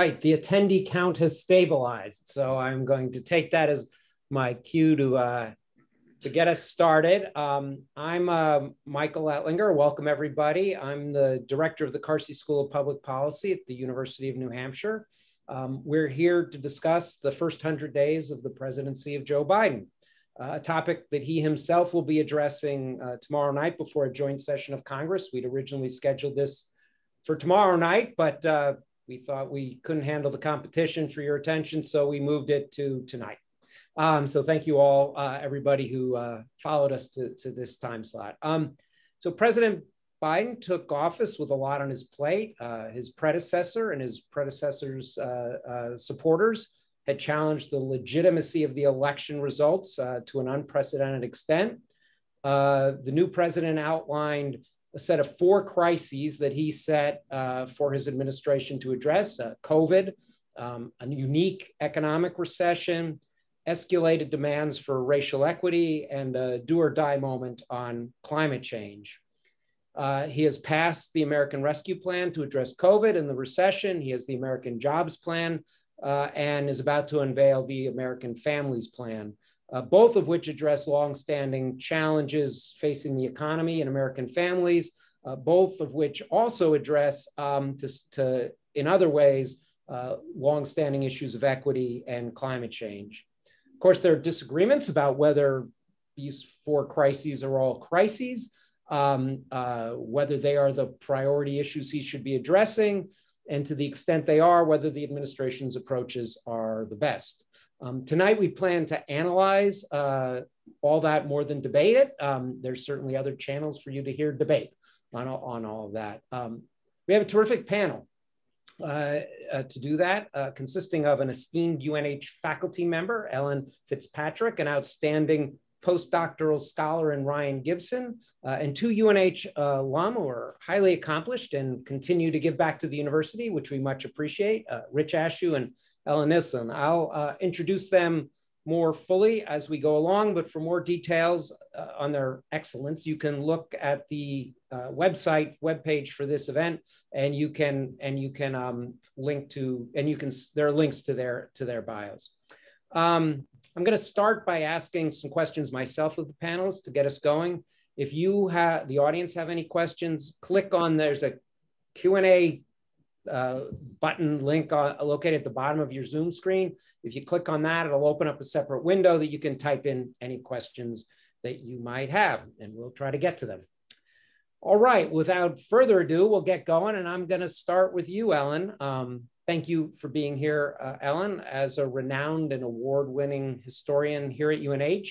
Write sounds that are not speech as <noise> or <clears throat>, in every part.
Right, the attendee count has stabilized. So I'm going to take that as my cue to, uh, to get us started. Um, I'm uh, Michael Ettlinger. Welcome, everybody. I'm the director of the Carsey School of Public Policy at the University of New Hampshire. Um, we're here to discuss the first 100 days of the presidency of Joe Biden, uh, a topic that he himself will be addressing uh, tomorrow night before a joint session of Congress. We'd originally scheduled this for tomorrow night, but uh, we thought we couldn't handle the competition for your attention, so we moved it to tonight. Um, so thank you all, uh, everybody who uh, followed us to, to this time slot. Um, so President Biden took office with a lot on his plate. Uh, his predecessor and his predecessor's uh, uh, supporters had challenged the legitimacy of the election results uh, to an unprecedented extent. the new president outlined a set of four crises that he set uh, for his administration to address uh, COVID, um, a unique economic recession, escalated demands for racial equity, and a do or die moment on climate change. Uh, he has passed the American Rescue Plan to address COVID and the recession. He has the American Jobs Plan uh, and is about to unveil the American Families Plan uh, both of which address longstanding challenges facing the economy and American families, uh, both of which also address, um, to, to, in other ways, uh, longstanding issues of equity and climate change. Of course, there are disagreements about whether these four crises are all crises, um, uh, whether they are the priority issues he should be addressing, and to the extent they are, whether the administration's approaches are the best. Um, tonight, we plan to analyze uh, all that more than debate it. Um, there's certainly other channels for you to hear debate on, on all of that. Um, we have a terrific panel uh, uh, to do that, uh, consisting of an esteemed UNH faculty member, Ellen Fitzpatrick, an outstanding postdoctoral scholar in Ryan Gibson, uh, and two UNH uh, alum who are highly accomplished and continue to give back to the university, which we much appreciate, uh, Rich Ashooh and Ellen Nilsen. I'll uh, introduce them more fully as we go along, but for more details uh, on their excellence, you can look at the uh, website webpage for this event, and you can and you can um, link to and you can there are links to their to their bios. Um, I'm going to start by asking some questions myself of the panelists to get us going. If you have the audience have any questions, click on there's a Q&A uh, button link uh, located at the bottom of your Zoom screen. If you click on that, it'll open up a separate window that you can type in any questions that you might have, and we'll try to get to them. All right, without further ado, we'll get going, and I'm going to start with you, Ellen. Um, thank you for being here, uh, Ellen, as a renowned and award-winning historian here at UNH,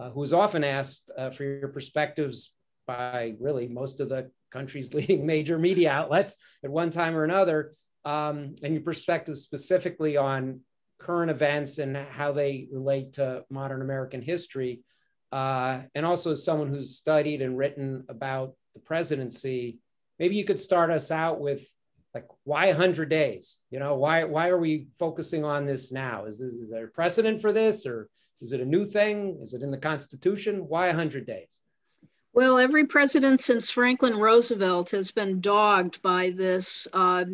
uh, who is often asked uh, for your perspectives by really most of the country's <laughs> leading major media outlets at one time or another, um, and your perspective specifically on current events and how they relate to modern American history. Uh, and also as someone who's studied and written about the presidency, maybe you could start us out with like why 100 days? You know why why are we focusing on this now? Is this is there a precedent for this or is it a new thing? Is it in the constitution? Why 100 days well, every president since Franklin Roosevelt has been dogged by this uh,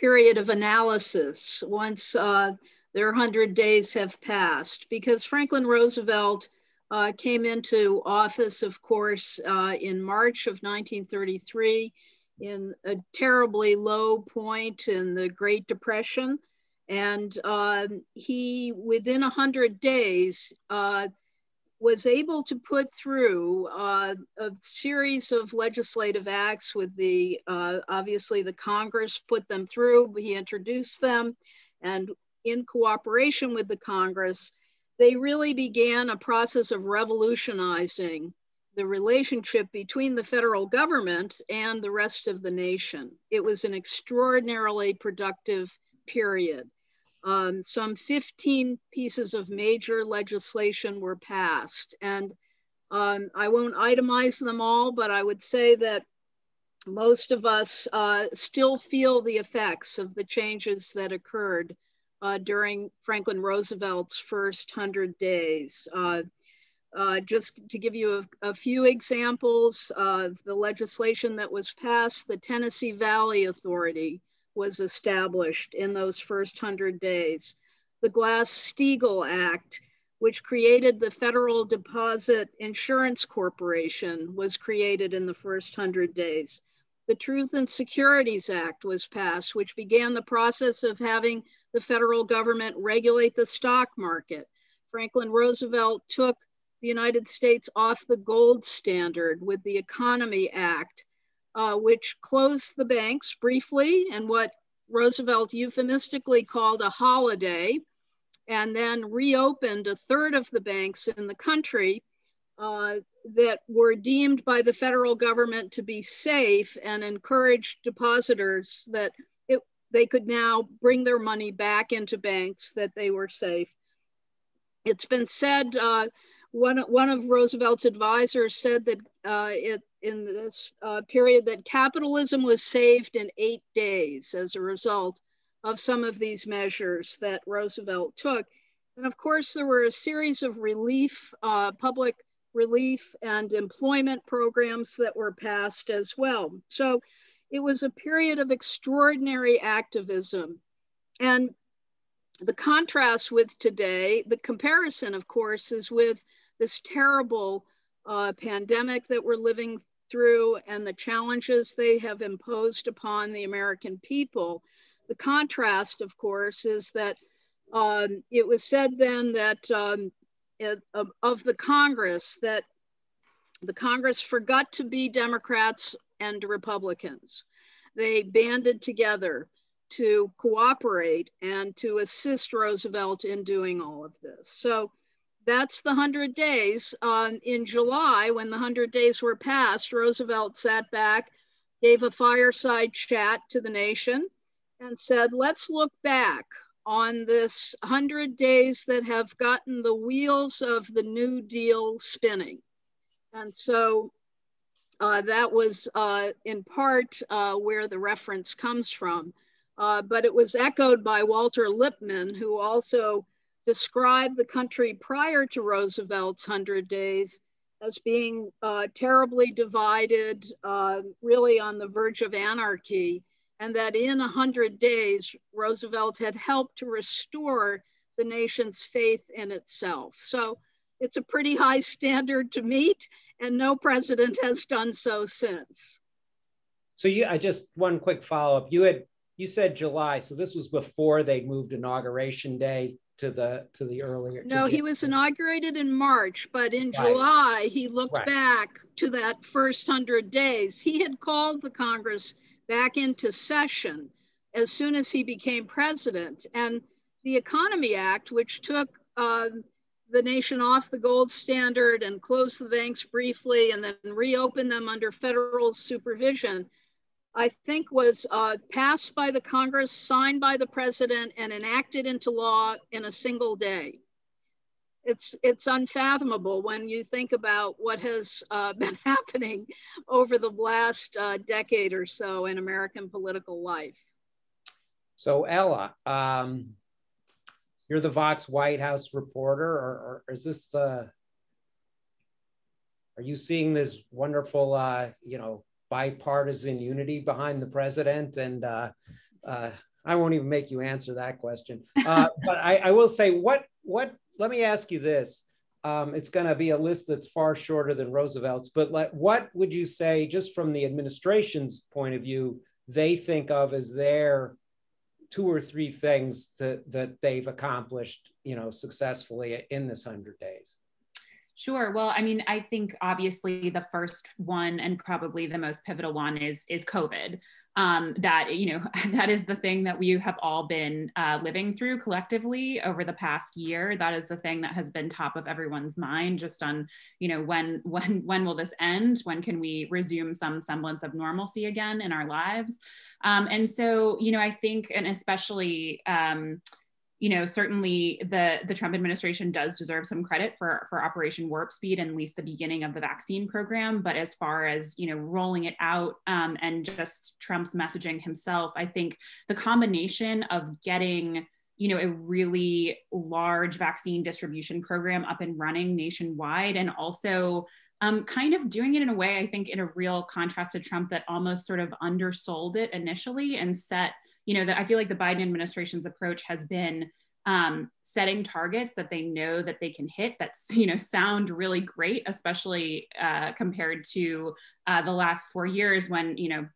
period of analysis once uh, their 100 days have passed, because Franklin Roosevelt uh, came into office, of course, uh, in March of 1933 in a terribly low point in the Great Depression. And um, he, within 100 days, uh, was able to put through uh, a series of legislative acts with the, uh, obviously the Congress put them through, he introduced them, and in cooperation with the Congress, they really began a process of revolutionizing the relationship between the federal government and the rest of the nation. It was an extraordinarily productive period. Um, some 15 pieces of major legislation were passed. And um, I won't itemize them all, but I would say that most of us uh, still feel the effects of the changes that occurred uh, during Franklin Roosevelt's first 100 days. Uh, uh, just to give you a, a few examples, of the legislation that was passed, the Tennessee Valley Authority was established in those first 100 days. The Glass-Steagall Act, which created the Federal Deposit Insurance Corporation, was created in the first 100 days. The Truth in Securities Act was passed, which began the process of having the federal government regulate the stock market. Franklin Roosevelt took the United States off the gold standard with the Economy Act, uh, which closed the banks briefly and what Roosevelt euphemistically called a holiday, and then reopened a third of the banks in the country uh, that were deemed by the federal government to be safe and encouraged depositors that it, they could now bring their money back into banks that they were safe. It's been said uh, one, one of Roosevelt's advisors said that uh, it, in this uh, period that capitalism was saved in eight days as a result of some of these measures that Roosevelt took. And of course, there were a series of relief, uh, public relief and employment programs that were passed as well. So it was a period of extraordinary activism. And the contrast with today, the comparison, of course, is with this terrible uh, pandemic that we're living through and the challenges they have imposed upon the American people. The contrast, of course, is that um, it was said then that um, it, of, of the Congress, that the Congress forgot to be Democrats and Republicans. They banded together to cooperate and to assist Roosevelt in doing all of this. So that's the 100 days. Um, in July, when the 100 days were passed, Roosevelt sat back, gave a fireside chat to the nation, and said, let's look back on this 100 days that have gotten the wheels of the New Deal spinning. And so uh, that was uh, in part uh, where the reference comes from. Uh, but it was echoed by Walter Lippmann, who also described the country prior to Roosevelt's 100 days as being uh, terribly divided, uh, really on the verge of anarchy, and that in 100 days, Roosevelt had helped to restore the nation's faith in itself. So it's a pretty high standard to meet, and no president has done so since. So you, I just one quick follow up. You had you said July, so this was before they moved inauguration day to the to the earlier. No, he was inaugurated in March, but in right. July he looked right. back to that first hundred days. He had called the Congress back into session as soon as he became president, and the Economy Act, which took uh, the nation off the gold standard and closed the banks briefly and then reopened them under federal supervision I think was uh, passed by the Congress, signed by the president, and enacted into law in a single day. It's, it's unfathomable when you think about what has uh, <laughs> been happening over the last uh, decade or so in American political life. So, Ella, um, you're the Vox White House reporter, or, or is this, uh, are you seeing this wonderful, uh, you know, bipartisan unity behind the president. And uh, uh, I won't even make you answer that question. Uh, <laughs> but I, I, will say, what, what, let me ask you this. Um, it's going to be a list that's far shorter than Roosevelt's, but let, what would you say, just from the administration's point of view, they think of as their two or three things to, that they've accomplished, you know, successfully in this hundred days? Sure. Well, I mean, I think obviously the first one and probably the most pivotal one is is COVID. Um, that you know <laughs> that is the thing that we have all been uh, living through collectively over the past year. That is the thing that has been top of everyone's mind, just on you know when <laughs> when when will this end? When can we resume some semblance of normalcy again in our lives? Um, and so you know, I think, and especially. Um, you know, certainly the the Trump administration does deserve some credit for for Operation Warp Speed and at least the beginning of the vaccine program. But as far as you know, rolling it out um, and just Trump's messaging himself, I think the combination of getting you know a really large vaccine distribution program up and running nationwide, and also um, kind of doing it in a way I think in a real contrast to Trump that almost sort of undersold it initially and set you know, that I feel like the Biden administration's approach has been um, setting targets that they know that they can hit that's <laughs> you know sound really great especially uh, compared to uh, the last four years when you know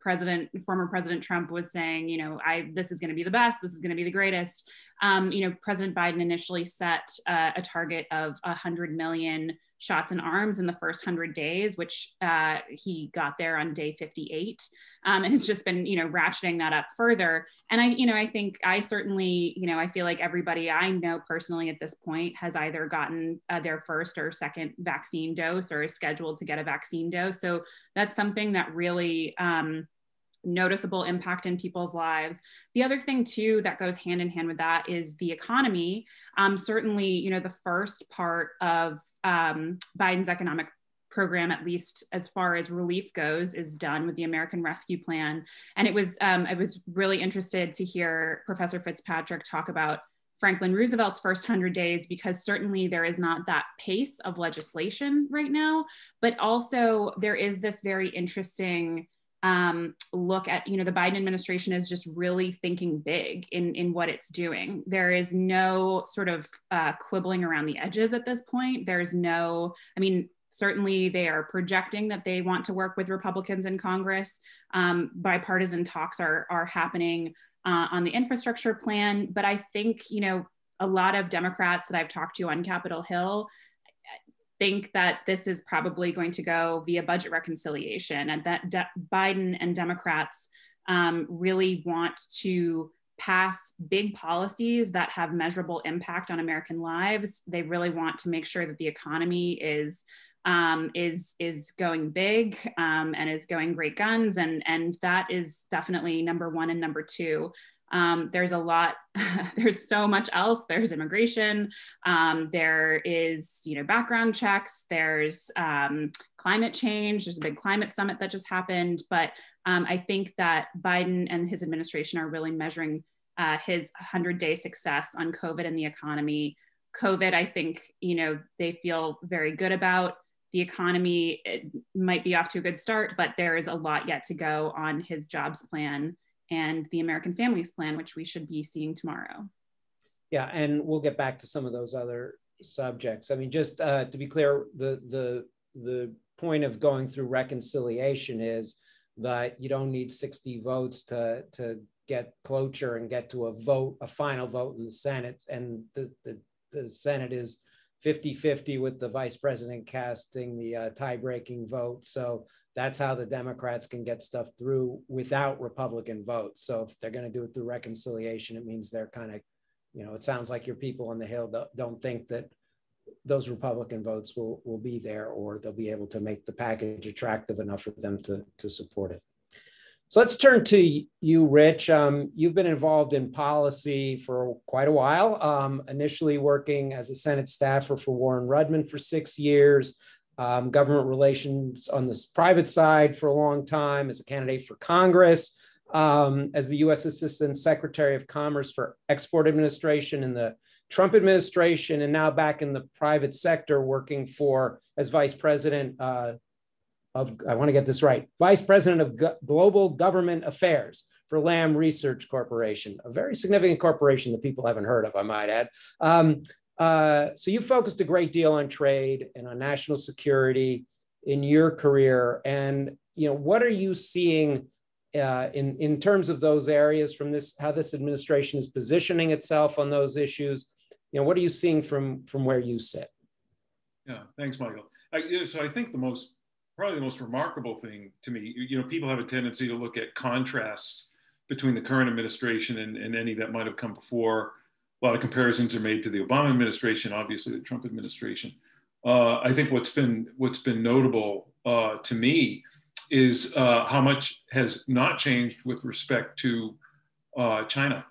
president former president trump was saying you know i this is going to be the best. This is going to be the greatest um, you know president biden initially set uh, a target of 100 million shots in arms in the first 100 days which uh, he got there on day 58 um, and has just been you know ratcheting that up further. And i you know i think i certainly you know i feel like everybody i know personally at this point has either gotten uh, their first or second vaccine dose or is scheduled to get a vaccine dose. So that's something that really um, noticeable impact in people's lives. The other thing too that goes hand in hand with that is the economy. Um, certainly, you know, the first part of um, Biden's economic program, at least as far as relief goes, is done with the American Rescue Plan. And it was um, I was really interested to hear Professor Fitzpatrick talk about Franklin Roosevelt's first 100 days because certainly there is not that pace of legislation right now, but also there is this very interesting um, look at you know the biden administration is just really thinking big in in what it's doing. There is no sort of uh, quibbling around the edges at this point. There's no i mean certainly they are projecting that they want to work with republicans in congress. Um, bipartisan talks are are happening uh, on the infrastructure plan. But i think you know a lot of democrats that i've talked to on capitol hill think that this is probably going to go via budget reconciliation and that De- Biden and Democrats um, really want to pass big policies that have measurable impact on American lives. They really want to make sure that the economy is um, is is going big um, and is going great guns, and and that is definitely number one and number two. Um, there's a lot, <laughs> there's so much else. There's immigration, um, there is, you know, background checks, there's um, climate change, there's a big climate summit that just happened. But um, I think that Biden and his administration are really measuring uh, his 100 day success on COVID and the economy. COVID, I think, you know, they feel very good about the economy might be off to a good start, but there is a lot yet to go on his jobs plan and the American Families Plan, which we should be seeing tomorrow. Yeah, and we'll get back to some of those other subjects. I mean, just uh, to be clear, the the the point of going through reconciliation is that you don't need 60 votes to to get cloture and get to a vote, a final vote in the Senate, and the the, the Senate is 50-50 with the vice president casting the uh, tie-breaking vote. So that's how the Democrats can get stuff through without Republican votes. So if they're going to do it through reconciliation, it means they're kind of, you know, it sounds like your people on the Hill don't think that those Republican votes will, will be there or they'll be able to make the package attractive enough for them to, to support it. So let's turn to you, Rich. Um, you've been involved in policy for quite a while, um, initially working as a Senate staffer for Warren Rudman for six years, um, government relations on the private side for a long time as a candidate for Congress, um, as the US Assistant Secretary of Commerce for Export Administration in the Trump administration, and now back in the private sector working for as Vice President uh, of, I want to get this right, Vice President of Go- Global Government Affairs for Lam Research Corporation, a very significant corporation that people haven't heard of, I might add. Um, uh, so you focused a great deal on trade and on national security in your career, and you know what are you seeing uh, in in terms of those areas from this how this administration is positioning itself on those issues? You know what are you seeing from from where you sit? Yeah, thanks, Michael. I, so I think the most probably the most remarkable thing to me, you know, people have a tendency to look at contrasts between the current administration and, and any that might have come before a lot of comparisons are made to the Obama administration, obviously the Trump administration. Uh, I think what's been what's been notable uh, to me is uh, how much has not changed with respect to uh, China,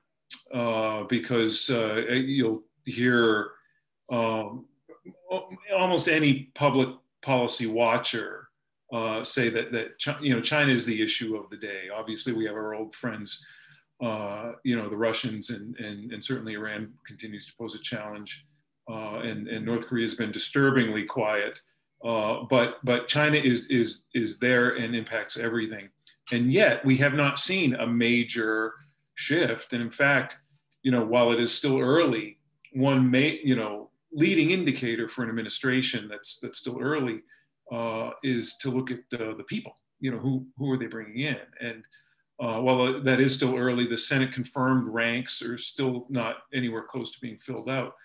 uh, because uh, you'll hear um, almost any public policy watcher say that that you know China is the issue of the day. Obviously, we have our old friends uh, you know, the Russians and, and, and, certainly Iran continues to pose a challenge. Uh, and, and North Korea has been disturbingly quiet. Uh, but, but China is, is, is there and impacts everything. And yet we have not seen a major shift. And in fact, you know, while it is still early, one may, you know, leading indicator for an administration that's that's still early uh, is to look at uh, the people. You know, who who are they bringing in? And uh, while that is still early, the Senate confirmed ranks are still not anywhere close to being filled out.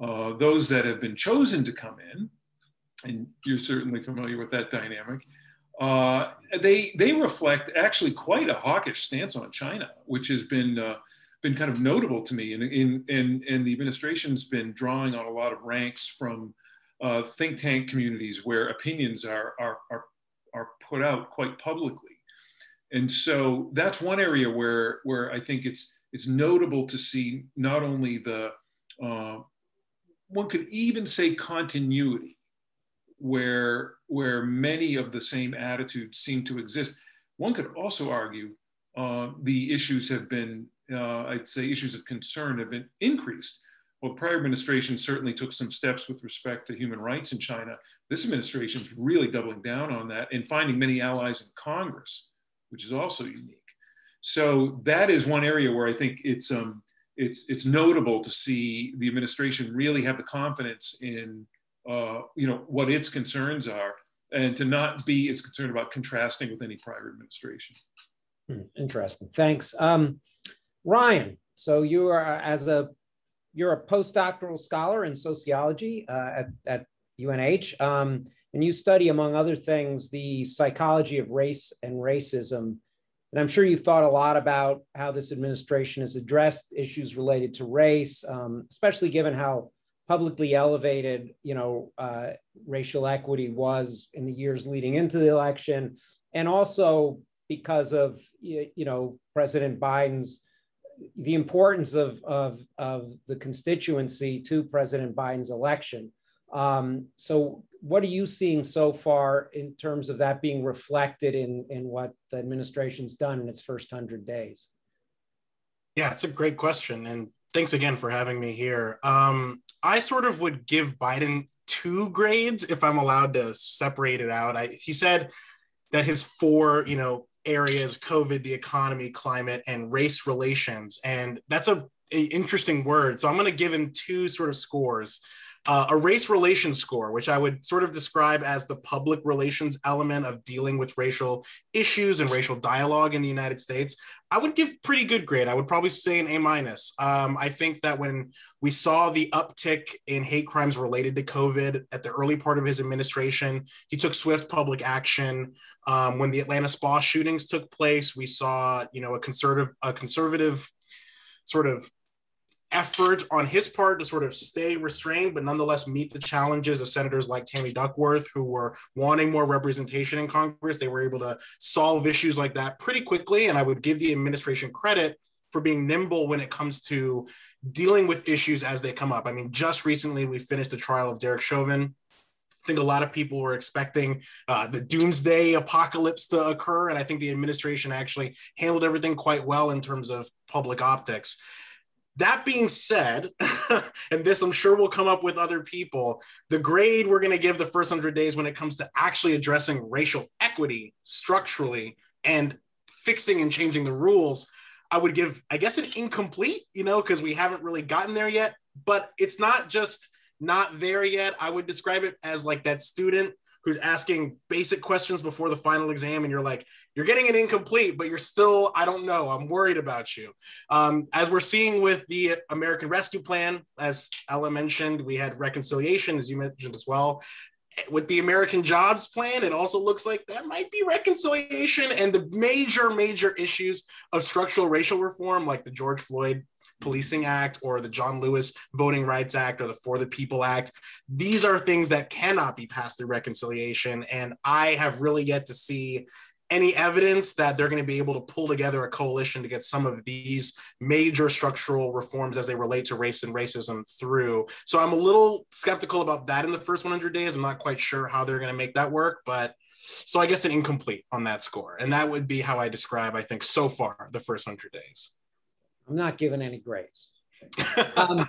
Uh, those that have been chosen to come in, and you're certainly familiar with that dynamic, uh, they they reflect actually quite a hawkish stance on China, which has been uh, been kind of notable to me. And in, in, and the administration's been drawing on a lot of ranks from uh, think tank communities where opinions are, are, are, are put out quite publicly. And so that's one area where, where I think it's, it's notable to see not only the, uh, one could even say continuity, where, where many of the same attitudes seem to exist. One could also argue uh, the issues have been uh, I'd say issues of concern have been increased. Well, the prior administration certainly took some steps with respect to human rights in China. This administration is really doubling down on that and finding many allies in Congress, which is also unique. So that is one area where I think it's um, it's it's notable to see the administration really have the confidence in uh, you know what its concerns are and to not be as concerned about contrasting with any prior administration. Hmm, interesting. Thanks. Um, Ryan, so you are as a you're a postdoctoral scholar in sociology uh, at, at UNH, um, and you study, among other things, the psychology of race and racism. And I'm sure you've thought a lot about how this administration has addressed issues related to race, um, especially given how publicly elevated, you know, uh, racial equity was in the years leading into the election, and also because of you know President Biden's the importance of, of, of the constituency to President Biden's election. Um, so, what are you seeing so far in terms of that being reflected in, in what the administration's done in its first 100 days? Yeah, it's a great question. And thanks again for having me here. Um, I sort of would give Biden two grades if I'm allowed to separate it out. I, he said that his four, you know, areas covid the economy climate and race relations and that's a, a interesting word so i'm going to give him two sort of scores uh, a race relations score which i would sort of describe as the public relations element of dealing with racial issues and racial dialogue in the united states i would give pretty good grade. I would probably say an a minus. Um, i think that when we saw the uptick in hate crimes related to covid at the early part of his administration he took swift public action. Um, when the Atlanta spa shootings took place, we saw, you know, a conservative, a conservative sort of effort on his part to sort of stay restrained, but nonetheless meet the challenges of senators like Tammy Duckworth, who were wanting more representation in Congress. They were able to solve issues like that pretty quickly. And I would give the administration credit for being nimble when it comes to dealing with issues as they come up. I mean, just recently we finished the trial of Derek Chauvin. I think a lot of people were expecting uh, the doomsday apocalypse to occur. And I think the administration actually handled everything quite well in terms of public optics. That being said, <laughs> and this I'm sure will come up with other people, the grade we're going to give the first 100 days when it comes to actually addressing racial equity structurally and fixing and changing the rules, I would give, I guess, an incomplete, you know, because we haven't really gotten there yet. But it's not just not there yet. I would describe it as like that student who's asking basic questions before the final exam and you're like you're getting it incomplete but you're still i don't know i'm worried about you. Um, as we're seeing with the american rescue plan as ella mentioned we had reconciliation as you mentioned as well. With the american jobs plan it also looks like that might be reconciliation and the major major issues of structural racial reform like the george floyd Policing Act or the John Lewis Voting Rights Act or the For the People Act. These are things that cannot be passed through reconciliation. And I have really yet to see any evidence that they're going to be able to pull together a coalition to get some of these major structural reforms as they relate to race and racism through. So I'm a little skeptical about that in the first 100 days. I'm not quite sure how they're going to make that work, but so I guess an incomplete on that score. And that would be how I describe, I think, so far the first 100 days. I'm not giving any grades. <laughs> Um,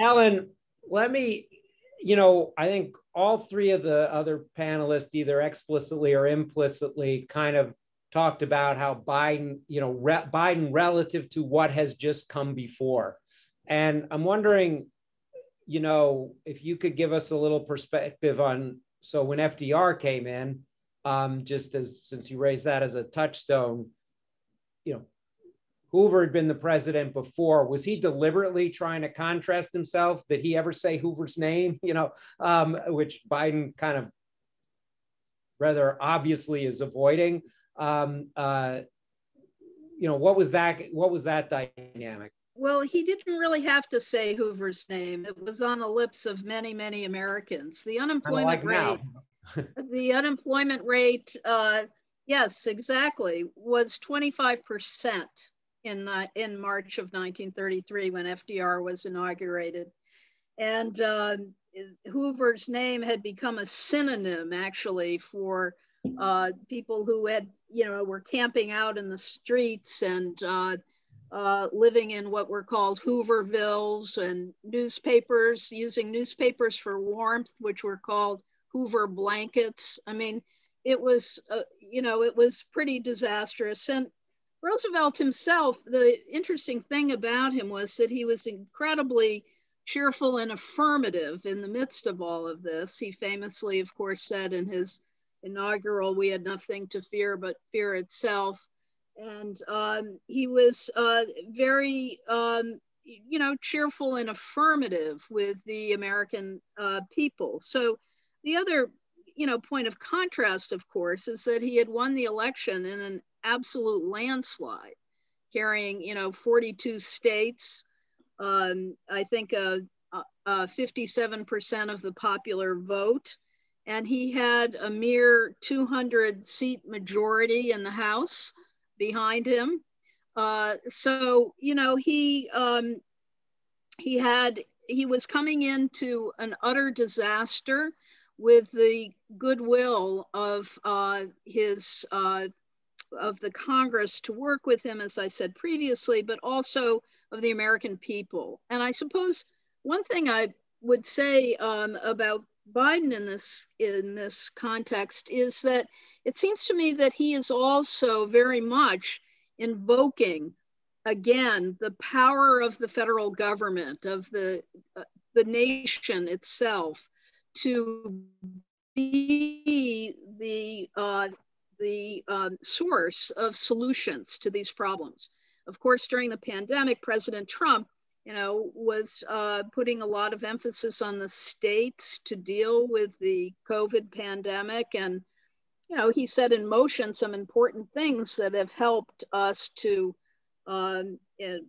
Ellen, let me, you know, I think all three of the other panelists, either explicitly or implicitly, kind of talked about how Biden, you know, re- Biden relative to what has just come before. And I'm wondering, you know, if you could give us a little perspective on so when FDR came in, um, just as since you raised that as a touchstone, you know, Hoover had been the president before. Was he deliberately trying to contrast himself? Did he ever say Hoover's name? <laughs> You know, um, which Biden kind of rather obviously is avoiding. Um, uh, you know, what was that? What was that dynamic? Well, he didn't really have to say Hoover's name. It was on the lips of many, many Americans. The unemployment like rate, <laughs> the unemployment rate, uh, yes, exactly, was 25% in, uh, in March of 1933 when FDR was inaugurated. And uh, Hoover's name had become a synonym actually for uh, people who had, you know, were camping out in the streets and uh, uh, living in what were called Hoovervilles and newspapers, using newspapers for warmth, which were called Hoover blankets. I mean, it was, uh, you know, it was pretty disastrous. And Roosevelt himself, the interesting thing about him was that he was incredibly cheerful and affirmative in the midst of all of this. He famously, of course, said in his inaugural, We had nothing to fear but fear itself and um, he was uh, very, um, you know, cheerful and affirmative with the American uh, people. So the other, you know, point of contrast, of course, is that he had won the election in an absolute landslide, carrying, you know, 42 states. Um, I think uh, 57% uh, of the popular vote. And he had a mere 200 seat majority in the House behind him. Uh, so you know he um, he had he was coming into an utter disaster with the goodwill of uh, his uh, of the Congress to work with him, as I said previously, but also of the American people. And I suppose one thing I would say um, about Biden in this in this context is that it seems to me that he is also very much invoking again the power of the federal government of the uh, the nation itself to be the uh, the um, source of solutions to these problems. Of course, during the pandemic, President Trump you know, was uh, putting a lot of emphasis on the states to deal with the COVID pandemic. And, you know, he set in motion some important things that have helped us to, um,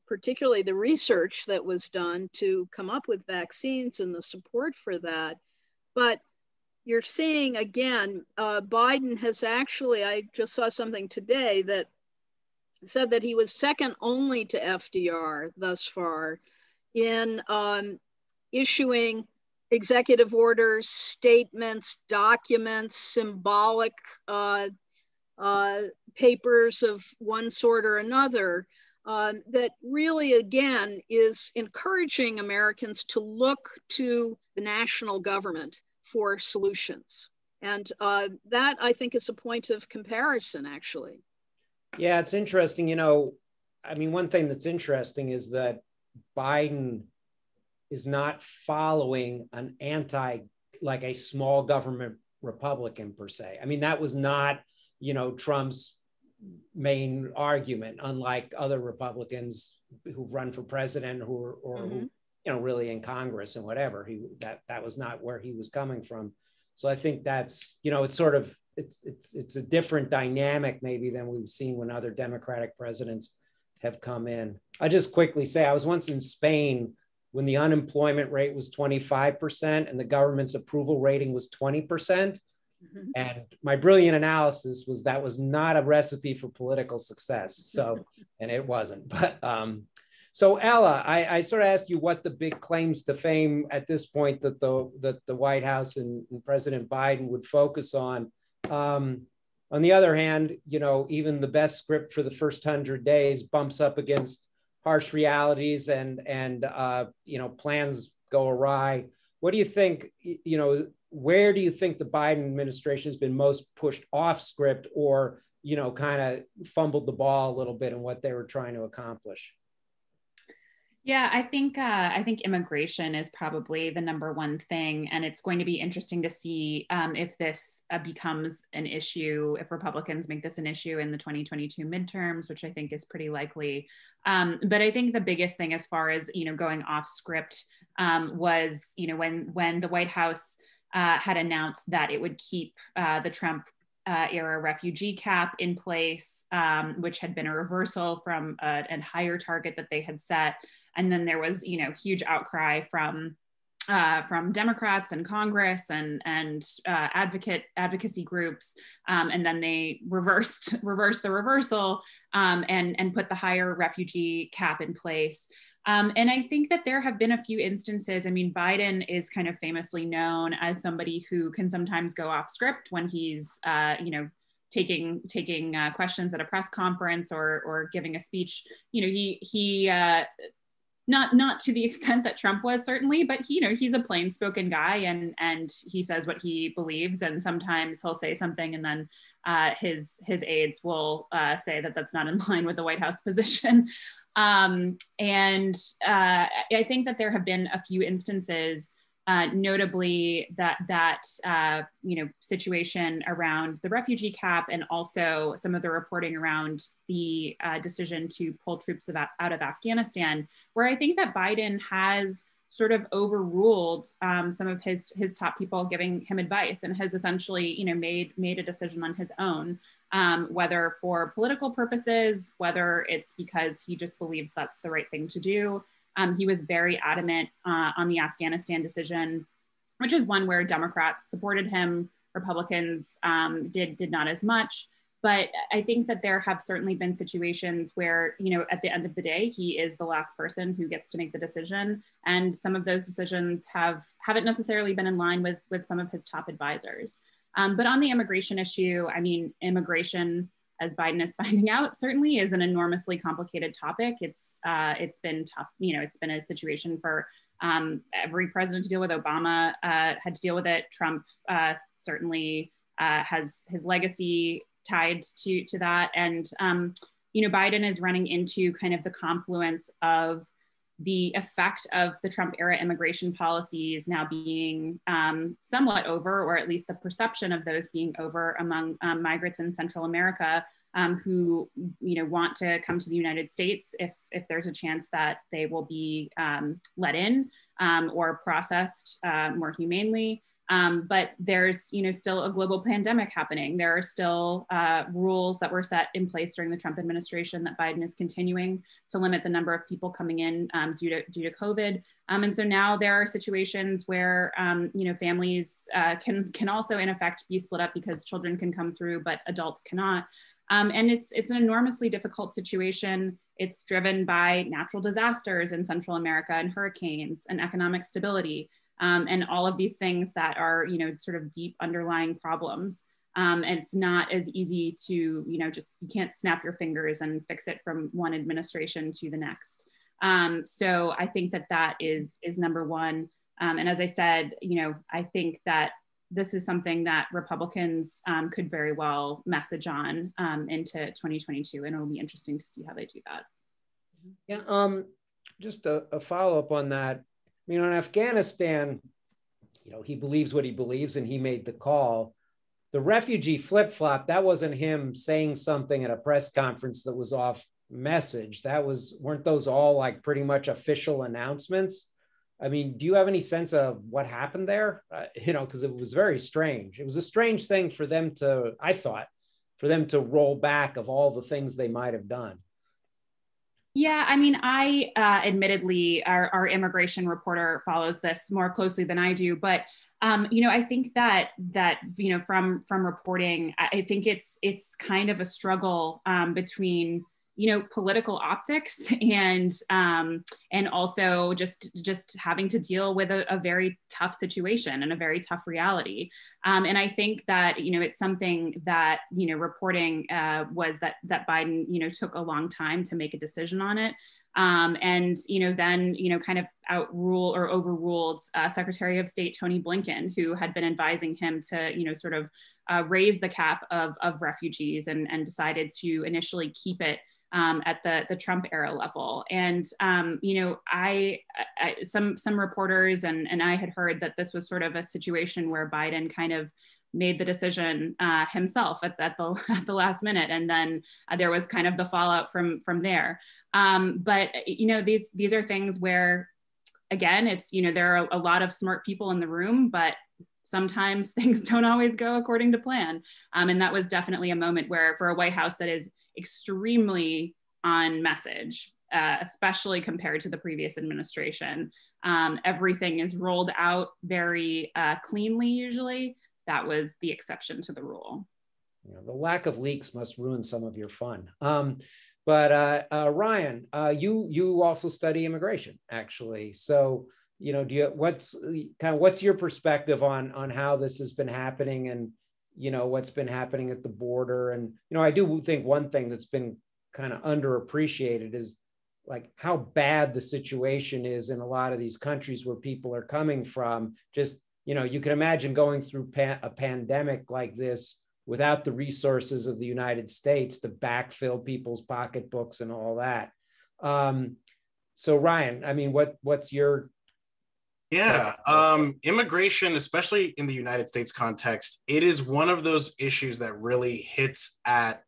particularly the research that was done to come up with vaccines and the support for that. But you're seeing again, uh, Biden has actually, I just saw something today that said that he was second only to FDR thus far in um, issuing executive orders, statements, documents, symbolic uh, uh, papers of one sort or another. Uh, that really, again, is encouraging Americans to look to the national government for solutions. And uh, that, I think, is a point of comparison, actually. Yeah, it's interesting. You know, I mean, one thing that's interesting is that Biden is not following an anti, like a small government Republican per se. I mean, that was not, you know, Trump's main argument, unlike other Republicans who've run for president who or mm-hmm. who, you know, really in Congress and whatever. He that that was not where he was coming from. So I think that's, you know, it's sort of it's it's it's a different dynamic maybe than we've seen when other Democratic presidents have come in. I just quickly say I was once in Spain when the unemployment rate was 25% and the government's approval rating was 20%. percent mm hmm And my brilliant analysis was that was not a recipe for political success. So, and it wasn't. But um, so Ella, I, I, sort of asked you what the big claims to fame at this point that the that the White House and, and President Biden would focus on. Um, on the other hand, you know, even the best script for the first hundred days bumps up against harsh realities and and uh, you know plans go awry. What do you think? You know, where do you think the Biden administration has been most pushed off script, or you know, kind of fumbled the ball a little bit in what they were trying to accomplish. Yeah, I think uh, I think immigration is probably the number one thing, and it's going to be interesting to see um, if this uh, becomes an issue. If Republicans make this an issue in the 2022 midterms, which I think is pretty likely. Um, but I think the biggest thing, as far as you know, going off script, um, was you know when when the White House uh, had announced that it would keep uh, the Trump uh, era refugee cap in place, um, which had been a reversal from a, a, higher target that they had set. And then there was, you know, huge outcry from uh, from Democrats and Congress and and uh, advocate advocacy groups, um, and then they <laughs> reversed reversed the reversal um, and and put the higher refugee cap in place. Um, and I think that there have been a few instances. I mean, Biden is kind of famously known as somebody who can sometimes go off script when he's, uh, you know, taking taking uh, questions at a press conference or or giving a speech. You know, he he. Uh, not not to the <laughs> extent that Trump was certainly, but he, you know he's a plain spoken guy and and he says what he believes and sometimes he'll say something and then uh, his his aides will uh, say that that's not in <laughs> line with the White House position. <laughs> Um, and uh, I think that there have been a few instances, uh, notably that that uh, you know situation around the refugee cap, and also some of the reporting around the uh, decision to pull troops out of Afghanistan, where I think that Biden has sort of overruled um, some of his his top people giving him advice and has essentially you know made made a decision on his own um, whether for political purposes, whether it's because he just believes that's the right thing to do. Um, he was very adamant uh, on the Afghanistan decision, which is one where Democrats supported him, Republicans um, did did not as much. But I think that there have certainly been situations where, you know, at the end of the day, he is the last person who gets to make the decision, and some of those decisions have haven't necessarily been in line with with some of his top advisors. Um, but on the immigration issue, I mean, immigration, as Biden is <laughs> finding out, certainly is an enormously complicated topic. It's uh, it's been tough. You know, it's been a situation for um, every president to deal with. Obama uh, had to deal with it. Trump uh, certainly uh, has his legacy tied to to that, and um, you know, Biden is running into kind of the confluence of the effect of the Trump era immigration policies now being um, somewhat over, or at least the perception of those being over among um, migrants in Central America um, who you know want to come to the United States if if there's a chance that they will be um, let in um, or processed uh, more humanely. Um, but there's you know still a global pandemic happening. There are still uh, rules that were set in place during the Trump administration that Biden is continuing to limit the number of people coming in um, due to due to COVID. Um, and so now there are situations where um, you know families uh, can can also in effect be split up because children can come through but adults cannot. Um, and it's it's an enormously difficult situation. It's driven by natural disasters in Central America and hurricanes and economic stability um, and all of these things that are, you know, sort of deep underlying problems. Um, and it's not as easy to, you know, just you can't snap your fingers and fix it from one administration to the next. Um, so I think that that is is number one. Um, and as I said, you know, I think that this is something that Republicans um, could very well message on um, into 2022, and it will be interesting to see how they do that. Yeah, um, just a, a follow up on that. I mean, on Afghanistan, you know, he believes what he believes and he made the call. The refugee flip flop, that wasn't him saying something at a press conference that was off message. That was, weren't those all like pretty much official announcements? I mean, do you have any sense of what happened there? Uh, you know, because it was very strange. It was a strange thing for them to, I thought, for them to roll back of all the things they might have done. Yeah, I mean, I uh, admittedly, our, our, immigration reporter follows this more closely than I do, but um, you know, I think that that you know, from from reporting, I think it's it's kind of a struggle um, between you know political optics and um, and also just just having to deal with a, a very tough situation and a very tough reality. Um, and i think that you know it's something that you know reporting uh, was that that biden you know took a long time to make a decision on it. Um, and you know then you know kind of outrule or overruled uh, Secretary of State Tony Blinken, who had been advising him to you know sort of uh, raise the cap of, of refugees and, and decided to initially keep it um, at the, the Trump era level. And, um, you know, I, I, some, some reporters and, and I had heard that this was sort of a situation where Biden kind of made the decision uh, himself at, at, the, <laughs> at the last minute. And then uh, there was kind of the fallout from, from there. Um, but, you know, these, these are things where, again, it's, you know, there are a lot of smart people in the room, but sometimes <laughs> things don't always go according to plan. Um, and that was definitely a moment where, for a White House that is extremely on message, uh, especially compared to the previous administration, um, everything is rolled out very uh, cleanly, usually. That was the exception to the rule. The lack of leaks must ruin some of your fun. Um, but uh, uh Ryan, uh, you you also study immigration, actually. So you know do you what's kind of what's your perspective on on how this has been happening and you know what's been happening at the border. And you know i do think one thing that's been kind of underappreciated is like how bad the situation is in a lot of these countries where people are coming from. Just you know you can imagine going through a pandemic like this without the resources of the united states to backfill people's pocketbooks and all that. Um, so ryan i mean what what's your yeah, um, immigration, especially in the United States context, it is one of those issues that really hits at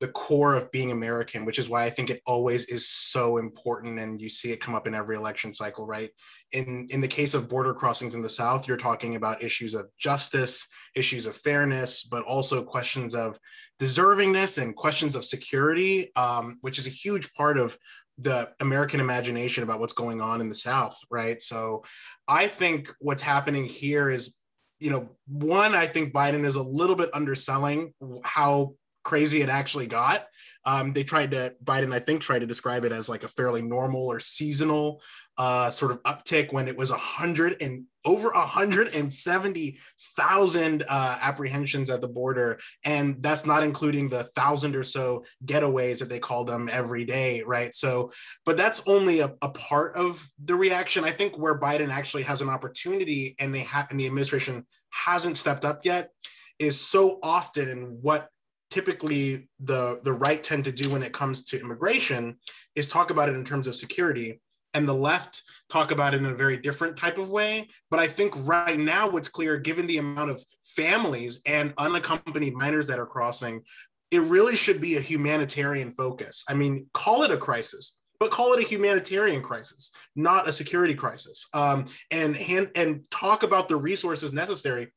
the core of being American, which is why I think it always is so important. And you see it come up in every election cycle, right? In in the case of border crossings in the South, you're talking about issues of justice, issues of fairness, but also questions of deservingness and questions of security, um, which is a huge part of the American imagination about what's going on in the South, right? So I think what's happening here is, you know, one, I think Biden is a little bit underselling how crazy it actually got. Um, they tried to, Biden, I think, tried to describe it as like a fairly normal or seasonal uh, sort of uptick when it was a hundred and over 170,000 uh, apprehensions at the border. And that's not including the thousand or so getaways that they call them every day, right? So, but that's only a, a part of the reaction. I think where Biden actually has an opportunity and they have, and the administration hasn't stepped up yet is so often in what typically the the right tend to do when it comes to immigration is talk about it in terms of security and the left talk about it in a very different type of way. But I think right now, what's clear, given the amount of families and unaccompanied minors that are crossing, it really should be a humanitarian focus. I mean, call it a crisis, but call it a humanitarian crisis, not a security crisis. Um, and hand, and talk about the resources necessary.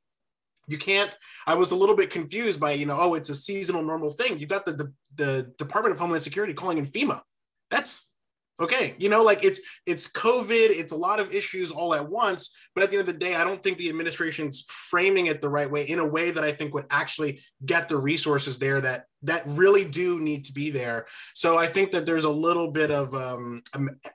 You can't. I was a little bit confused by you know, oh, it's a seasonal normal thing. You got the the, the Department of Homeland Security calling in FEMA. That's okay you know like it's it's covid it's a lot of issues all at once but at the end of the day i don't think the administration's framing it the right way in a way that i think would actually get the resources there that that really do need to be there. So i think that there's a little bit of um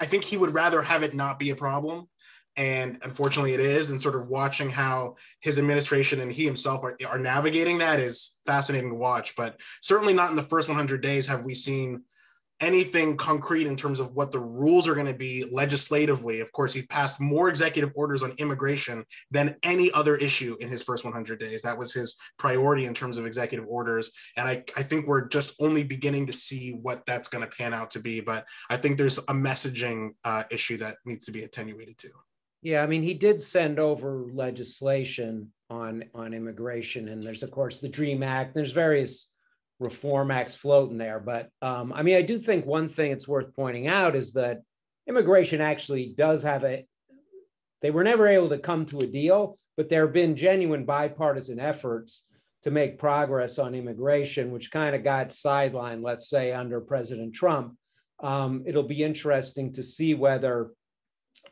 i think he would rather have it not be a problem and unfortunately it is and sort of watching how his administration and he himself are, are navigating that is fascinating to watch but certainly not in the first 100 days have we seen anything concrete in terms of what the rules are going to be legislatively. Of course, he passed more executive orders on immigration than any other issue in his first 100 days. That was his priority in terms of executive orders. And I, I think we're just only beginning to see what that's going to pan out to be. But I think there's a messaging uh, issue that needs to be attenuated to. Yeah, I mean, he did send over legislation on on immigration, and there's of course the Dream Act. There's various reform acts floating there. But um, I mean, I do think one thing it's worth pointing out is that immigration actually does have a, they were never able to come to a deal, but there have been genuine bipartisan efforts to make progress on immigration, which kind of got sidelined, let's say, under President Trump. Um, it'll be interesting to see whether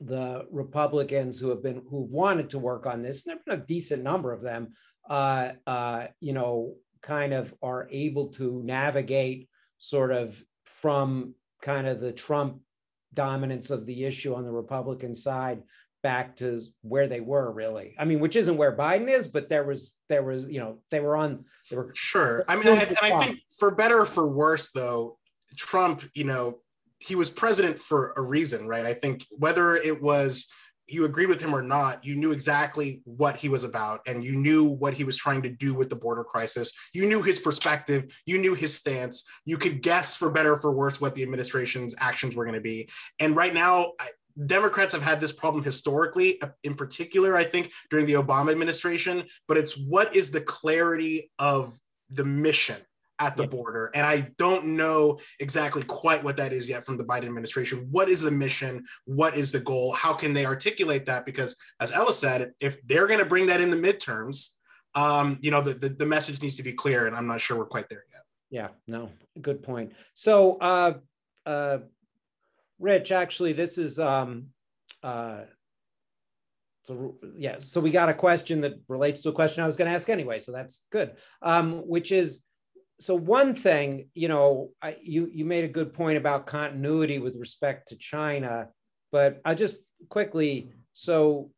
the Republicans who have been who wanted to work on this, and there've been a decent number of them, uh, uh, you know, kind of are able to navigate sort of from kind of the Trump dominance of the issue on the Republican side back to where they were really. I mean, which isn't where Biden is, but there was there was you know they were on. They were sure. I mean, and I think for better or for worse, though, Trump, you know, he was president for a reason, right? I think whether it was you agreed with him or not, you knew exactly what he was about and you knew what he was trying to do with the border crisis. You knew his perspective, you knew his stance. You could guess for better or for worse what the administration's actions were going to be. And right now, Democrats have had this problem historically, uh, in particular, I think, during the Obama administration, but it's what is the clarity of the mission at the border. And I don't know exactly quite what that is yet from the Biden administration. What is the mission? What is the goal? How can they articulate that? Because as Ella said, if they're going to bring that in the midterms, um, you know, the, the, the, message needs to be clear. And I'm not sure we're quite there yet. Yeah, no, good point. So, uh, uh, Rich, actually, this is, um, uh, so yeah, so we got a question that relates to a question I was going to ask anyway, so that's good. Um, which is, so one thing, you know, I, you you made a good point about continuity with respect to China, but I just quickly, so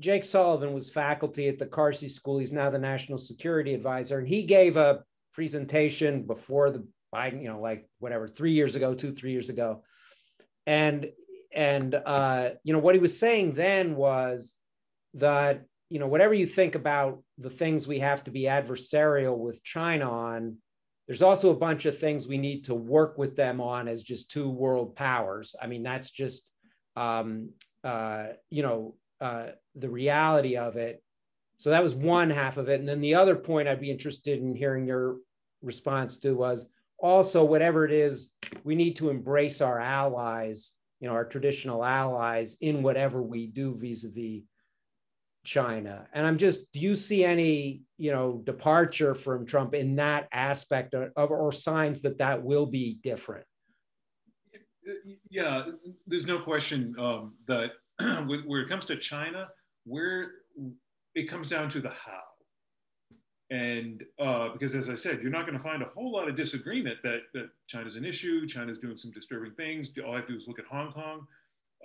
Jake Sullivan was faculty at the Carsey School. He's now the national security advisor, and he gave a presentation before the Biden, you know, like whatever, three years ago, two, three years ago, and and uh, you know what he was saying then was that you know whatever you think about the things we have to be adversarial with China on there's also a bunch of things we need to work with them on as just two world powers. I mean, that's just, um, uh, you know, uh, the reality of it. So that was one half of it. And then the other point I'd be interested in hearing your response to was also whatever it is, we need to embrace our allies, you know, our traditional allies in whatever we do vis-a-vis China. And I'm just, do you see any, you know, departure from Trump in that aspect of, or signs that that will be different? Yeah, there's no question um, that <clears throat> when it comes to China, where it comes down to the how. And uh, because, as I said, you're not going to find a whole lot of disagreement that, that China's an issue, China's doing some disturbing things. All I have to do is look at Hong Kong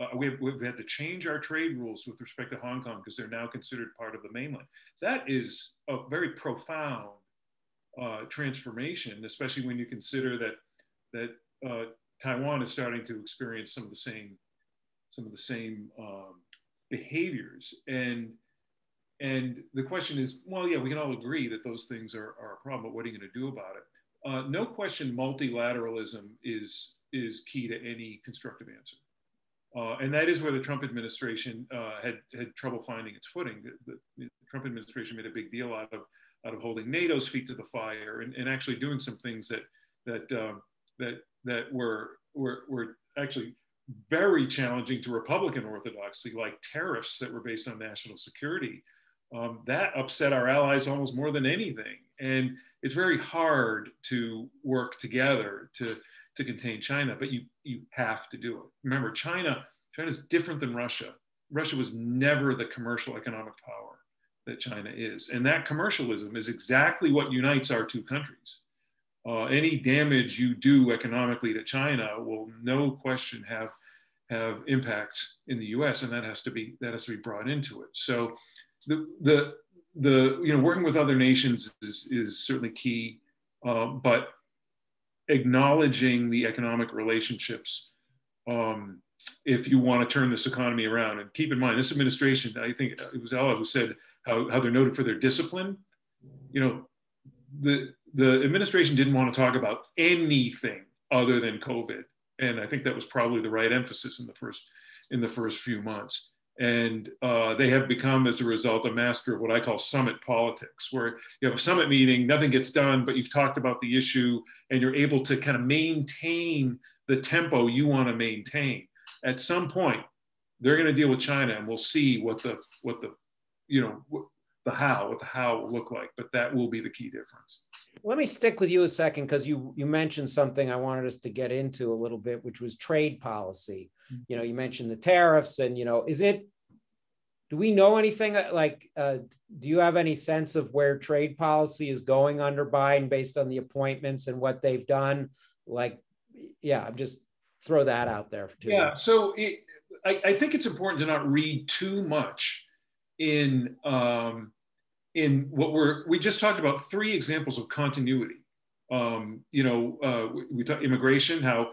uh, we have, we've had to change our trade rules with respect to Hong Kong because they're now considered part of the mainland. That is a very profound uh, transformation, especially when you consider that that uh, Taiwan is starting to experience some of the same some of the same um, behaviors. And and the question is, well, yeah, we can all agree that those things are, are a problem, but what are you going to do about it? Uh, no question, multilateralism is is key to any constructive answer. Uh, and that is where the Trump administration uh, had, had trouble finding its footing. The, the, Trump administration made a big deal out of, out of holding NATO's feet to the fire and, and actually doing some things that, that, um, that, that were, were, were actually very challenging to Republican orthodoxy, like tariffs that were based on national security. Um, that upset our allies almost more than anything. And it's very hard to work together to, to contain China, but you, you have to do it. Remember, China, China is different than Russia. Russia was never the commercial economic power that China is. And that commercialism is exactly what unites our two countries. Uh, any damage you do economically to China will no question have, have impacts in the US and that has to be, that has to be brought into it. So the, the, the you know, working with other nations is, is certainly key, uh, but acknowledging the economic relationships um, if you want to turn this economy around. And keep in mind, this administration, I think it was Ella who said how, how they're noted for their discipline. You know, the, the administration didn't want to talk about anything other than COVID. And I think that was probably the right emphasis in the first, in the first few months. And uh, they have become, as a result, a master of what I call summit politics, where you have a summit meeting, nothing gets done, but you've talked about the issue and you're able to kind of maintain the tempo you want to maintain. At some point, they're going to deal with China, and we'll see what the what the you know the how what the how will look like. But that will be the key difference. Let me stick with you a second because you you mentioned something I wanted us to get into a little bit, which was trade policy. Mm-hmm. You know, you mentioned the tariffs, and you know, is it do we know anything uh, like uh, do you have any sense of where trade policy is going under biden based on the appointments and what they've done like yeah i'm just throw that out there yeah so it, I, I, think it's important to not read too much in um, in what we're we just talked about three examples of continuity um, you know uh, we, we talked immigration how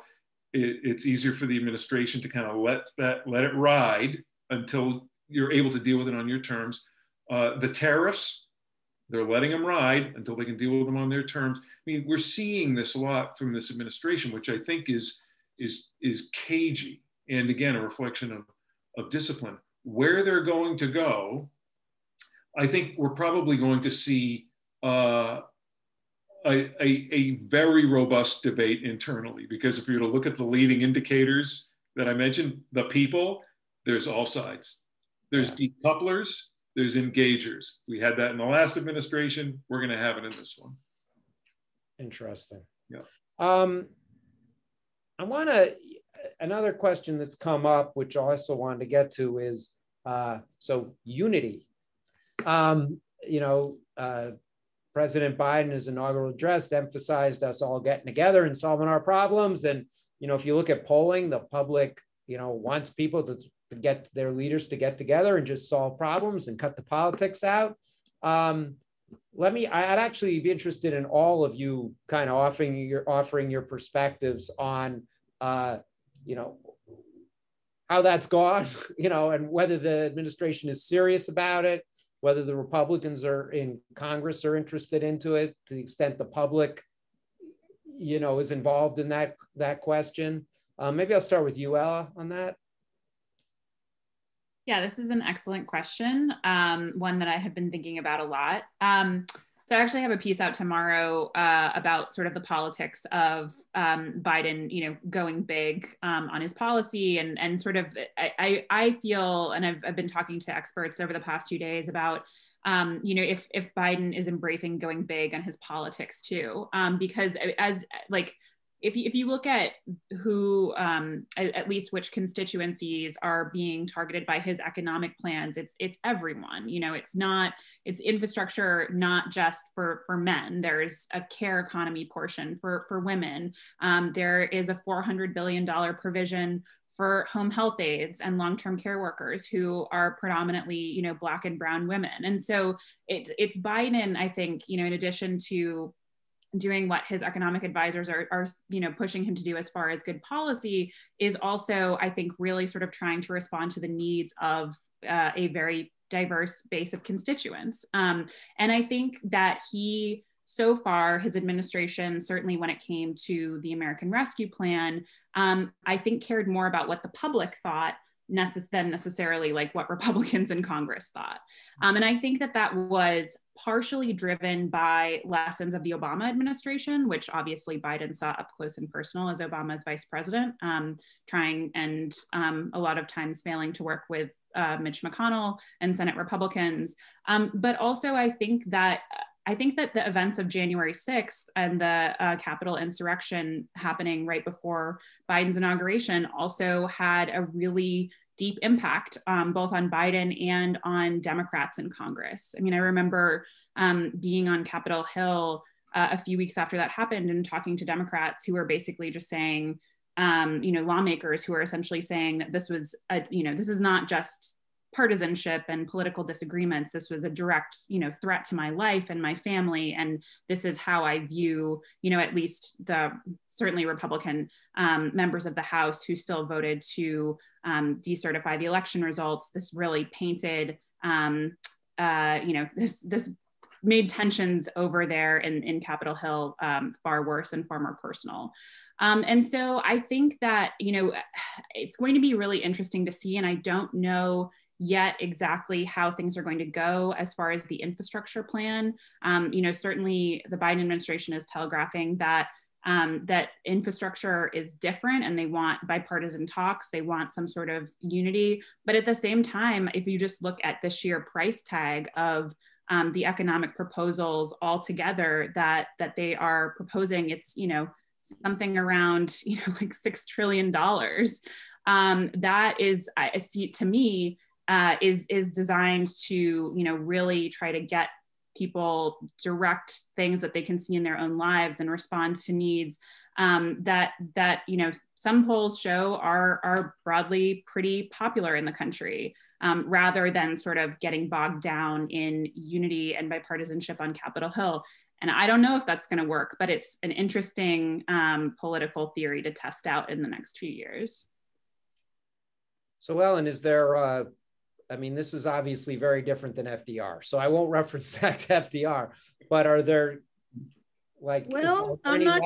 it, it's easier for the administration to kind of let that let it ride until you're able to deal with it on your terms. Uh, the tariffs, they're letting them ride until they can deal with them on their terms. I mean, we're seeing this a lot from this administration, which I think is is is cagey and again a reflection of of discipline. Where they're going to go, I think we're probably going to see uh, a, a, a, very robust debate internally because if you were to look at the leading indicators that I mentioned, the people, there's all sides. There's decouplers, there's engagers. We had that in the last administration. We're going to have it in this one. Interesting. Yeah. Um, I want to, another question that's come up, which I also wanted to get to is uh, so unity. Um, you know, uh, President Biden's inaugural address, emphasized us all getting together and solving our problems. And you know, if you look at polling, the public, you know, wants people to, to get their leaders to get together and just solve problems and cut the politics out. Um, let me. I'd actually be interested in all of you kind of offering your offering your perspectives on, uh, you know, how that's gone, <laughs> you know, and whether the administration is serious about it whether the Republicans are in Congress are interested into it to the extent the public, you know, is involved in that that question. Um, maybe I'll start with you, Ella, on that. Yeah, this is an excellent question, um, one that I have been thinking about a lot. Um, so I actually have a piece out tomorrow uh, about sort of the politics of um, Biden, you know, going big um, on his policy and and sort of I, I feel and I've, I've been talking to experts over the past few days about um, you know if if Biden is embracing going big on his politics too um, because as like if you, if you look at who, um, at, at, least which constituencies are being targeted by his economic plans, it's it's everyone. You know, it's not it's infrastructure not just for for men. There's a care economy portion for for women. Um, there is a 400 billion dollar provision for home health aides and long-term care workers who are predominantly you know black and brown women and so it, it's biden i think you know in addition to doing what his economic advisors are, are you know pushing him to do as far as good policy is also i think really sort of trying to respond to the needs of uh, a very diverse base of constituents. Um, and i think that he so far his administration certainly when it came to the american rescue plan um, i think cared more about what the public thought necess- than necessarily like what <laughs> Republicans in Congress thought. Um, and I think that that was partially driven by lessons of the Obama administration, which obviously Biden saw up close and personal as Obama's vice president, um, trying and um, a lot of times failing to work with uh, Mitch McConnell and Senate Republicans. Um, but also, I think that I think that the events of January 6th and the uh, Capitol insurrection happening right before Biden's inauguration also had a really deep impact um, both on Biden and on Democrats in Congress. I mean, I remember um, being on Capitol Hill uh, a few weeks after that happened and talking to Democrats who were basically just saying, um, you know, lawmakers who are essentially saying that this was, a, you know, this is not just partisanship and political disagreements this was a direct you know threat to my life and my family. And this is how i view you know at least the certainly republican um, members of the house who still voted to um, decertify the election results. This really painted um, uh, you know this this made tensions over there in, in capitol hill um, far worse and far more personal. Um, and so I think that, you know, it's going to be really interesting to see. And I don't know yet exactly how things are going to go as far as the infrastructure plan. Um, you know, certainly the Biden administration is telegraphing that um, that infrastructure is different and they want bipartisan talks. They want some sort of unity. But at the same time, if you just look at the sheer price tag of um, the economic proposals altogether that that they are proposing, it's you know something around <laughs> you know like six trillion dollars. Um, that is, I see to me uh, is is designed to you know really try to get people direct things that they can see in their own lives and respond to needs um, that that you know some polls show are are broadly pretty popular in the country um, rather than sort of getting bogged down in unity and bipartisanship on capitol hill And I don't know if that's going to work, but it's an interesting um, political theory to test out in the next few years. So, Ellen, is there, uh, I mean, this is obviously very different than FDR. So I won't <laughs> reference that to FDR, but are there like, well, I'm not,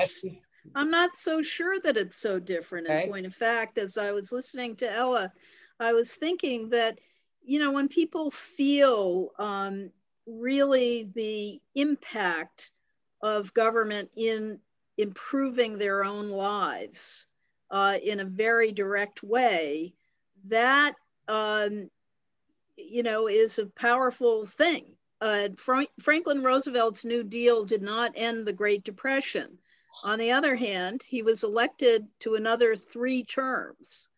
I'm not so sure that it's so different. Okay. In point of fact, as I was listening to Ella, I was thinking that, you know, when people feel um, really the impact of government in improving their own lives uh, in a very direct way, that um, you know is a powerful thing. Uh, Fra Franklin Roosevelt's New Deal did not end the Great Depression. On the other hand, he was elected to another three terms.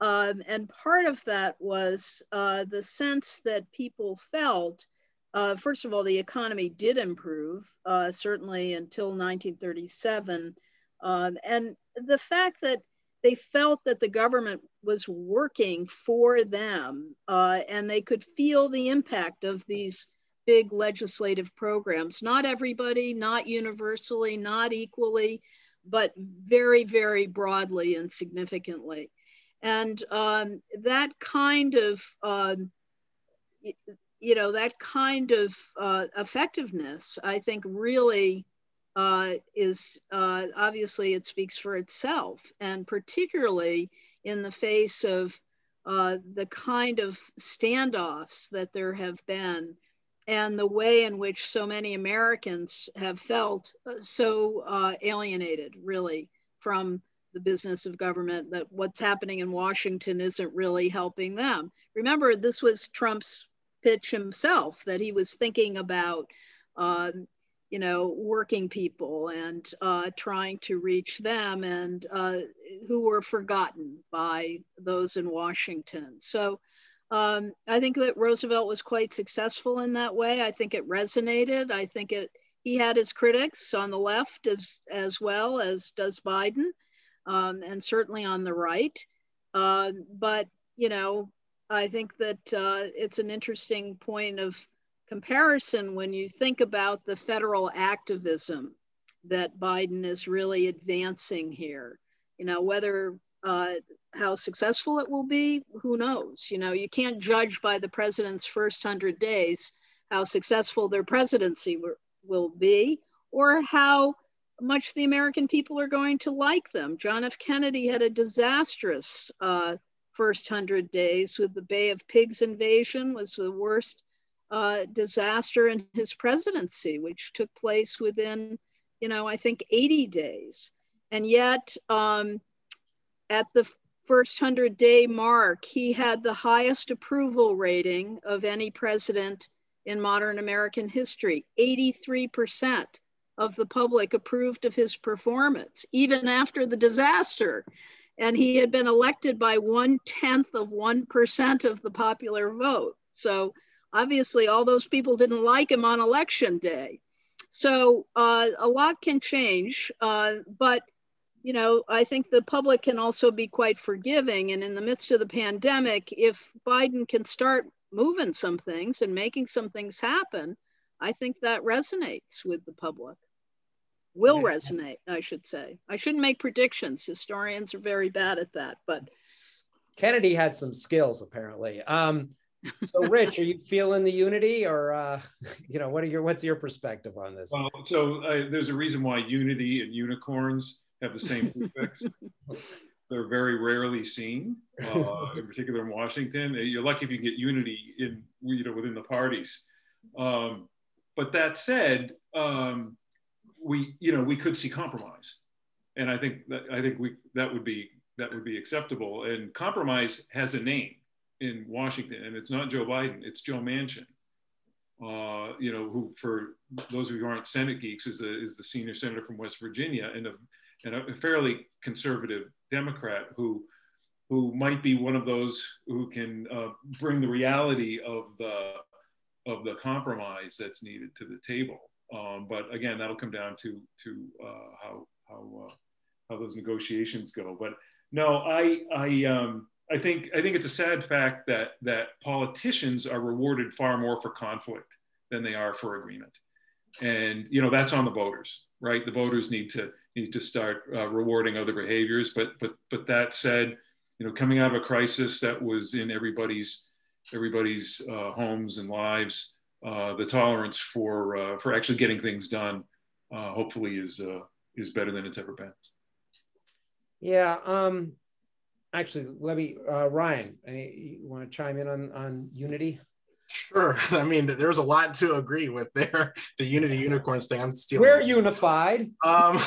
Um, and part of that was uh, the sense that people felt uh, first of all, the economy did improve, uh, certainly until 1937. Um, and the fact that they felt that the government was working for them uh, and they could feel the impact of these big legislative programs. Not everybody, not universally, not equally, but very, very broadly and significantly. And um, that kind of um, you know, that kind of uh, effectiveness, I think, really uh, is uh, obviously it speaks for itself, and particularly in the face of uh, the kind of standoffs that there have been, and the way in which so many Americans have felt uh, so uh, alienated, really, from the business of government, that what's happening in Washington isn't really helping them. Remember, this was Trump's pitch himself that he was thinking about, um, you know, working people and uh, trying to reach them and uh, who were forgotten by those in Washington. So um, I think that Roosevelt was quite successful in that way. I think it resonated. I think it he had his critics on the left as as well as does Biden, um, and certainly on the right. Uh, but you know, I think that uh, it's an interesting point of comparison when you think about the federal activism that Biden is really advancing here. You know, whether uh, how successful it will be, who knows? You know, you can't judge by the president's first hundred days how successful their presidency will be or how much the American people are going to like them. John F. Kennedy had a disastrous uh, first hundred days with the Bay of Pigs invasion was the worst uh, disaster in his presidency, which took place within, you know, I think 80 days. And yet, um, at the first 100 day mark, he had the highest approval rating of any president in modern American history 83% of the public approved of his performance, even after the disaster and he had been elected by one tenth of 1% of the popular vote. So obviously, all those people didn't like him on election day. So uh, a lot can change, uh, but you know, I think the public can also be quite forgiving. And in the midst of the pandemic, if Biden can start moving some things and making some things happen, I think that resonates with the public will yeah. resonate, I should say. I shouldn't make predictions. Historians are very bad at that, but Kennedy had some skills apparently. Um, so Rich, are you feeling the unity or uh, you know, what are your what's your perspective on this? Well, so uh, there's a reason why unity and unicorns have the same prefix. <laughs> They're very rarely seen, uh, in particular in Washington. You're lucky if you get unity in, you know, within the parties. Um, but that said, um, we you know we could see compromise and i think that i think we that would be that would be acceptable and compromise has a name in washington and it's not joe biden it's joe manchin uh, you know who for those of you who aren't senate geeks is the is the senior senator from west virginia and a, and a fairly conservative democrat who who might be one of those who can uh, bring the reality of the of the compromise that's needed to the table um, but again, that'll come down to to uh, how how uh, how those negotiations go. But no, I I um, I think I think it's a sad fact that that politicians are rewarded far more for conflict than they are for agreement. and you know that's on the voters, right? The voters need to need to start uh, rewarding other behaviors. But but but that said, you know, coming out of a crisis that was in everybody's everybody's uh, homes and lives, uh, the tolerance for uh, for actually getting things done, uh, hopefully, is uh, is better than it's ever been. Yeah. Um, actually, let me, Ryan, you want to chime in on on unity? Sure. <laughs> I mean, there's a lot to agree with there. <laughs> The Unity Unicorns thing. I'm stealing. We're unified. Um,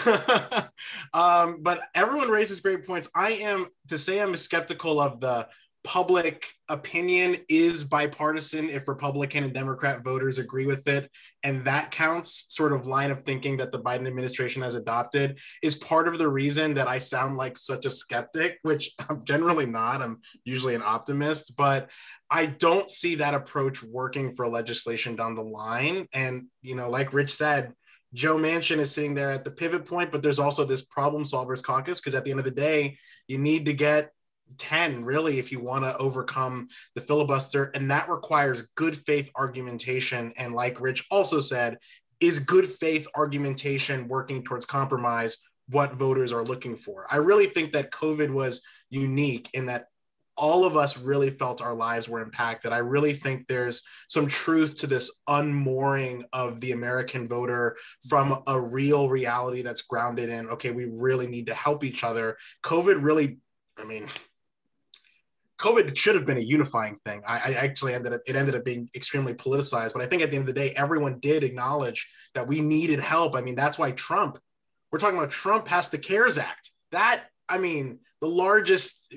<laughs> um, but everyone raises great points. I am to say I'm skeptical of the public opinion is bipartisan if Republican and Democrat voters agree with it. And that counts, sort of line of thinking that the Biden administration has adopted, is part of the reason that I sound like such a skeptic, which <laughs> I'm generally not. I'm usually an optimist, but I don't see that approach working for legislation down the line. And, you know, like Rich said, Joe Manchin is sitting there at the pivot point, but there's also this problem solvers caucus because at the end of the day, you need to get 10 really if you want to overcome the filibuster and that requires good faith argumentation and like rich also said is good faith argumentation working towards compromise what voters are looking for i really think that covid was unique in that all of us really felt our lives were impacted. I really think there's some truth to this unmooring of the American voter from mm-hmm. a real reality that's grounded in, okay, we really need to help each other. COVID really, I mean, COVID should have been a unifying thing. I, I, actually ended up it ended up being extremely politicized, but I think at the end of the day, everyone did acknowledge that we needed help. I mean, that's why Trump. We're talking about Trump passed the CARES Act. That I mean, the largest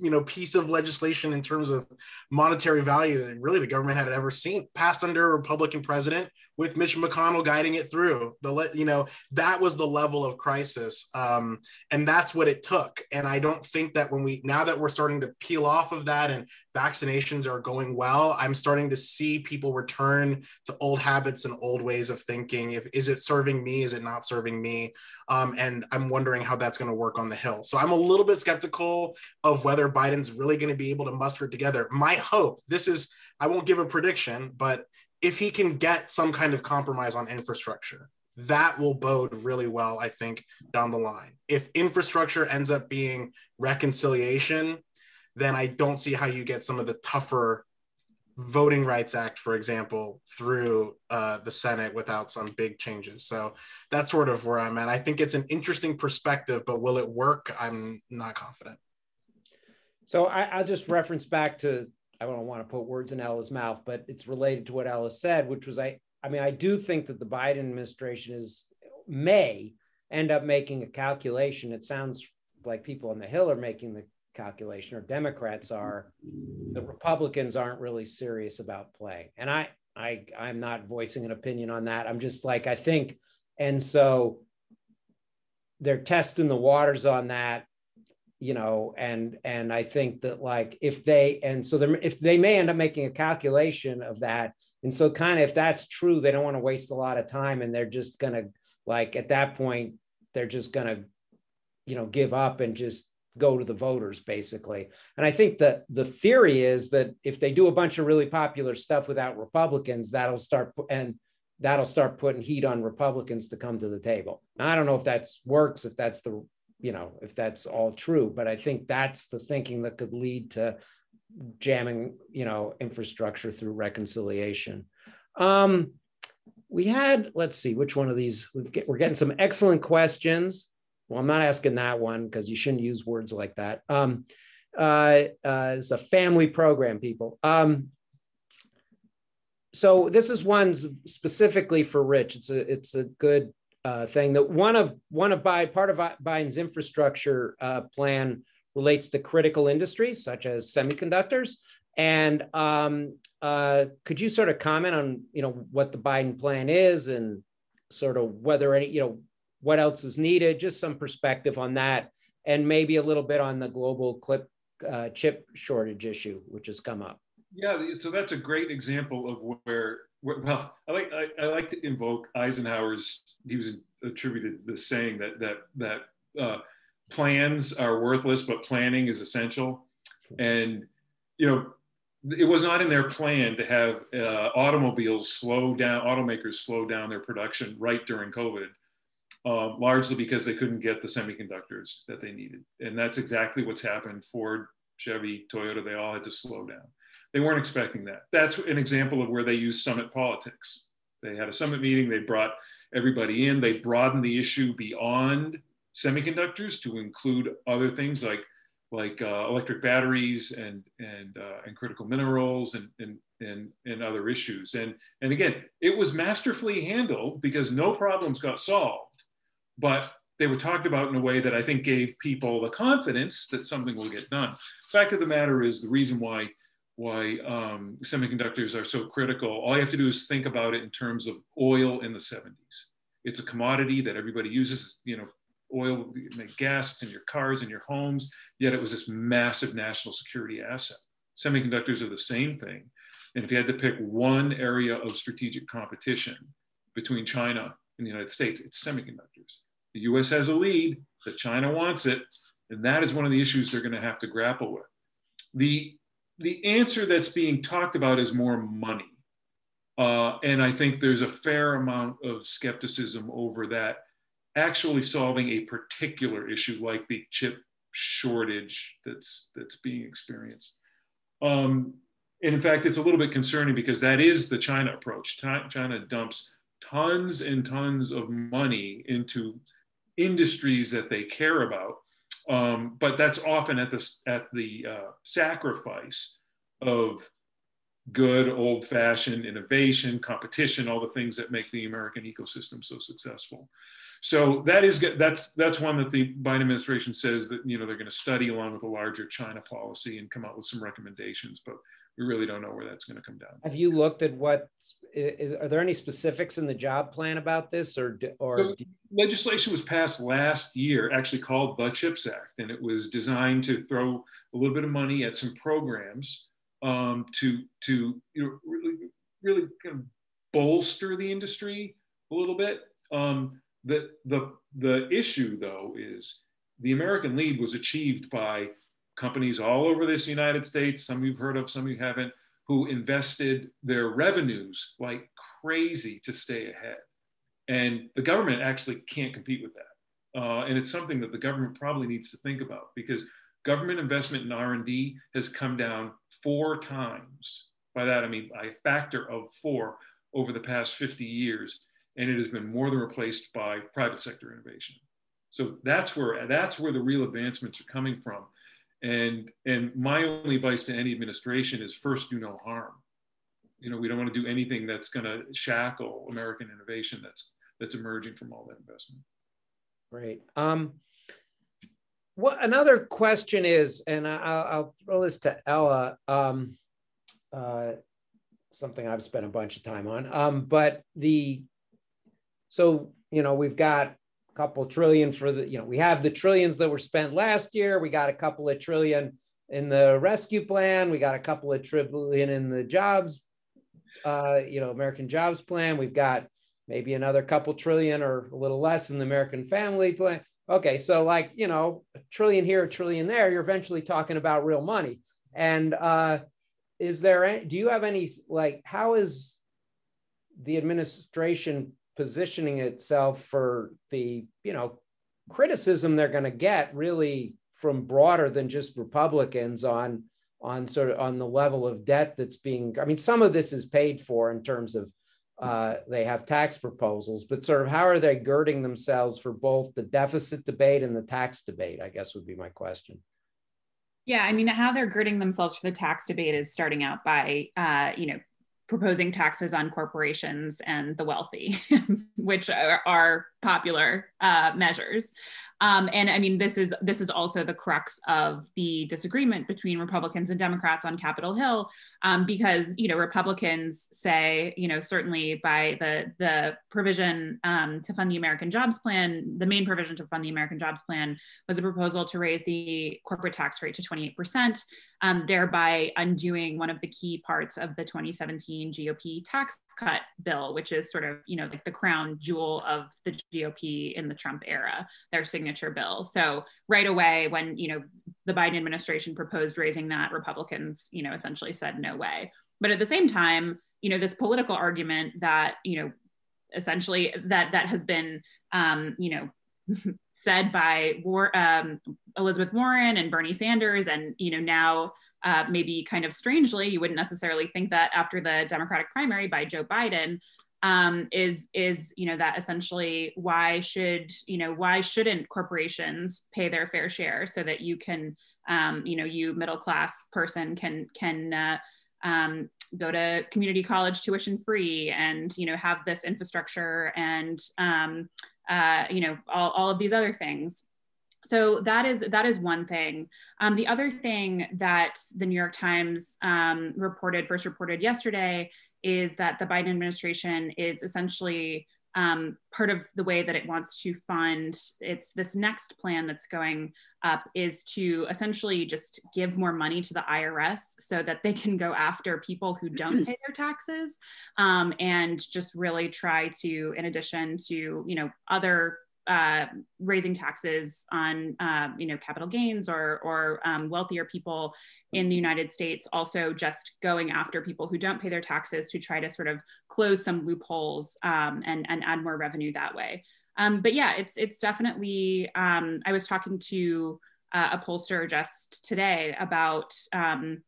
you know piece of legislation in terms of monetary value that really the government had ever seen passed under a republican president with mitch mcconnell guiding it through. The you know that was the level of crisis um, and that's what it took. And i don't think that when we now that we're starting to peel off of that and vaccinations are going well i'm starting to see people return to old habits and old ways of thinking. If is it serving me? Is it not serving me? Um, and i'm wondering how that's going to work on the hill. So i'm a little bit skeptical of whether Biden's really going to be able to muster it together. My hope, this is, I won't give a prediction, but if he can get some kind of compromise on infrastructure, that will bode really well, I think, down the line. If infrastructure ends up being reconciliation, then I don't see how you get some of the tougher Voting Rights Act, for example, through uh, the Senate without some big changes. So that's sort of where I'm at. I think it's an interesting perspective, but will it work? I'm not confident. So I, will just reference back to I don't want to put words in Ella's mouth, but it's related to what Ella said, which was I I mean I do think that the Biden administration is may end up making a calculation. It sounds like people on the Hill are making the calculation or Democrats are, the Republicans aren't really serious about playing. And I, I, I'm not voicing an opinion on that. I'm just like, I think, and so they're testing the waters on that, you know, and, and I think that like, if they, and so they're, if they may end up making a calculation of that. And so kind of, if that's true, they don't want to waste a lot of time and they're just going to like, at that point, they're just going to, you know, give up and just go to the voters basically and i think that the theory is that if they do a bunch of really popular stuff without republicans that'll start and that'll start putting heat on republicans to come to the table now, i don't know if that's works if that's the you know if that's all true but i think that's the thinking that could lead to jamming you know infrastructure through reconciliation um we had let's see which one of these we get, we're getting some excellent questions well, I'm not asking that one because you shouldn't use words like that. Um, uh, uh, it's a family program, people. Um, so this is one specifically for Rich. It's a it's a good uh, thing that one of one of Biden part of Biden's infrastructure uh, plan relates to critical industries such as semiconductors. And um, uh, could you sort of comment on you know what the Biden plan is and sort of whether any you know what else is needed, just some perspective on that, and maybe a little bit on the global clip uh, chip shortage issue, which has come up. Yeah, so that's a great example of where well, <laughs> I like I, I, like to invoke Eisenhower's. He was attributed the saying that that that uh, plans are worthless, but planning is essential. And you know, it was not in their plan to have uh, automobiles slow down, automakers slow down their production right during COVID, uh, largely because they couldn't get the semiconductors that they needed. And that's exactly what's happened. Ford, Chevy, Toyota, they all had to slow down. They weren't expecting that. That's an example of where they use summit politics. They had a summit meeting, they brought everybody in, they broadened the issue beyond semiconductors to include other things like like uh, electric batteries and and uh, and critical minerals and, and and and other issues. And and again, it was masterfully handled because no problems got solved, but they were talked about in a way that I think gave people the confidence that something will get done. Fact of the matter is, the reason why why um, semiconductors are so critical. All you have to do is think about it in terms of oil in the 70s. It's a commodity that everybody uses. You know, oil, gas in your cars and your homes, yet it was this massive national security asset. Semiconductors are the same thing. And if you had to pick one area of strategic competition between China and the United States, it's semiconductors. The US has a lead, that China wants it, and that is one of the issues they're going to have to grapple with. The, the answer that's being talked about is more money. Uh, and I think there's a fair amount of skepticism over that actually solving a particular issue like the chip shortage that's that's being experienced. Um, and in fact, it's a little bit concerning because that is the China approach. China dumps tons and tons of money into industries that they care about, um, but that's often at the at the uh, sacrifice of good old-fashioned innovation, competition, all the things that make the American ecosystem so successful. So that is that's that's one that the Biden administration says that you know they're going to study along with a larger China policy and come out with some recommendations, but we really don't know where that's going to come down. Have you looked at what is? Are there any specifics in the job plan about this, or or so legislation was passed last year, actually called the CHIPS Act, and it was designed to throw a little bit of money at some programs um, to to you know, really really kind of bolster the industry a little bit. Um, the, the, the issue, though, is the American lead was achieved by companies all over this United States, some you've heard of, some you haven't, who invested their revenues like crazy to stay ahead. And the government actually can't compete with that. Uh, and it's something that the government probably needs to think about because government investment in R&D has come down four times. By that, I mean by a factor of four over the past 50 years and it has been more than replaced by private sector innovation. So that's where that's where the real advancements are coming from. And and my only advice to any administration is first do no harm. You know, we don't want to do anything that's going to shackle American innovation that's that's emerging from all that investment. Great. Um, what another question is, and I'll, I'll throw this to Ella. Um, uh, something I've spent a bunch of time on. Um, but the so, you know, we've got couple trillion for the, you know, we have the trillions that were spent last year. We got a couple of trillion in the rescue plan. We got a couple of trillion in the jobs, uh, you know, American jobs plan. We've got maybe another couple trillion or a little less in the American family plan. Okay, so like, you know, a trillion here, a trillion there, you're eventually talking about real money. And uh, is there, any, do you have any, like, how is the administration positioning itself for the you know criticism they're going to get really from broader than just republicans on on sort of on the level of debt that's being i mean some of this is paid for in terms of uh, they have tax proposals but sort of how are they girding themselves for both the deficit debate and the tax debate i guess would be my question. Yeah, I mean, how they're girding themselves for the tax debate is starting out by, uh, you know, proposing taxes on corporations and the wealthy, <laughs> which are, are popular uh, measures. Um, and I mean, this is this is also the crux of the disagreement between Republicans and Democrats on Capitol Hill, um, because you know Republicans say, you know, certainly by the the provision um, to fund the American Jobs Plan, the main provision to fund the American Jobs Plan was a proposal to raise the corporate tax rate to 28 percent, um, thereby undoing one of the key parts of the 2017 GOP tax cut bill, which is sort of you know like the crown jewel of the GOP in the Trump era, their signature bill. So right away, when you know the Biden administration proposed raising that, Republicans, you know, essentially said no way. But at the same time, you know, this political argument that you know, essentially that that has been, um, you know, <laughs> said by War, um, Elizabeth Warren and Bernie Sanders, and you know now uh, maybe kind of strangely, you wouldn't necessarily think that after the Democratic primary by Joe Biden, um, is is you know that essentially why should you know why shouldn't corporations pay their fair share so that you can um, you know you middle class person can can uh, um, go to community college tuition free and you know have this infrastructure and um, uh, you know all, all of these other things so that is that is one thing. Um, the other thing that the New York Times um, reported first reported yesterday is that the Biden administration is essentially um, part of the way that it wants to fund it's this next plan that's going up is to essentially just give more money to the IRS so that they can go after people who don't <clears throat> pay their taxes um, and just really try to, in addition to you know other uh, raising taxes on uh, you know capital gains or or um, wealthier people in the United States, also just going after people who don't pay their taxes to try to sort of close some loopholes um, and and add more revenue that way. Um, but yeah, it's it's definitely. Um, I was talking to uh, a pollster just today about um,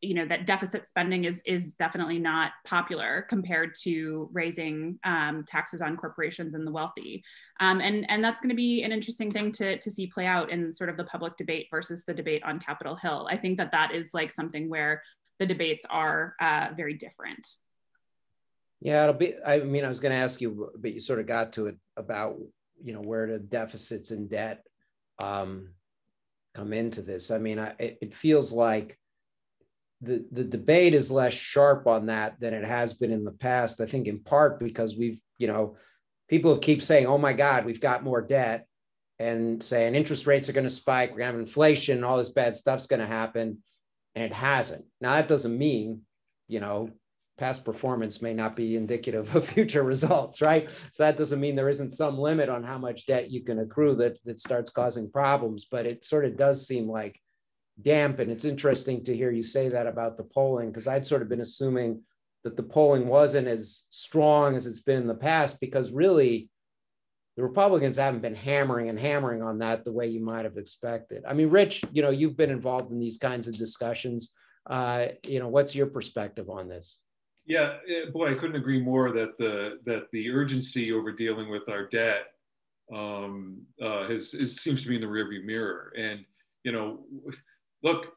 you know that deficit spending is is definitely not popular compared to raising um, taxes on corporations and the wealthy. Um, and and that's going to be an interesting thing to to see play out in sort of the public debate versus the debate on capitol hill. I think that that is like something where the debates are uh, very different. Yeah it'll be i mean i was going to ask you but you sort of got to it about you know where the deficits and debt um, come into this? I mean I, it, it feels like the, the debate is less sharp on that than it has been in the past. I think in part because we've, you know, people keep saying, oh my God, we've got more debt and saying interest rates are going to spike, we're going to have inflation, all this bad stuff's going to happen. And it hasn't. Now, that doesn't mean, you know, past performance may not be indicative of <laughs> future results, right? So that doesn't mean there isn't some limit on how much debt you can accrue that, that starts causing problems. But it sort of does seem like damp. And it's interesting to hear you say that about the polling, because I'd sort of been assuming that the polling wasn't as strong as it's been in the past, because really the Republicans haven't been hammering and hammering on that the way you might have expected. I mean, Rich, you know, you've been involved in these kinds of discussions. Uh, you know, what's your perspective on this? Yeah, eh, boy, I couldn't agree more that the that the urgency over dealing with our debt um, uh, has, is, seems to be in the rearview mirror. And you know, look,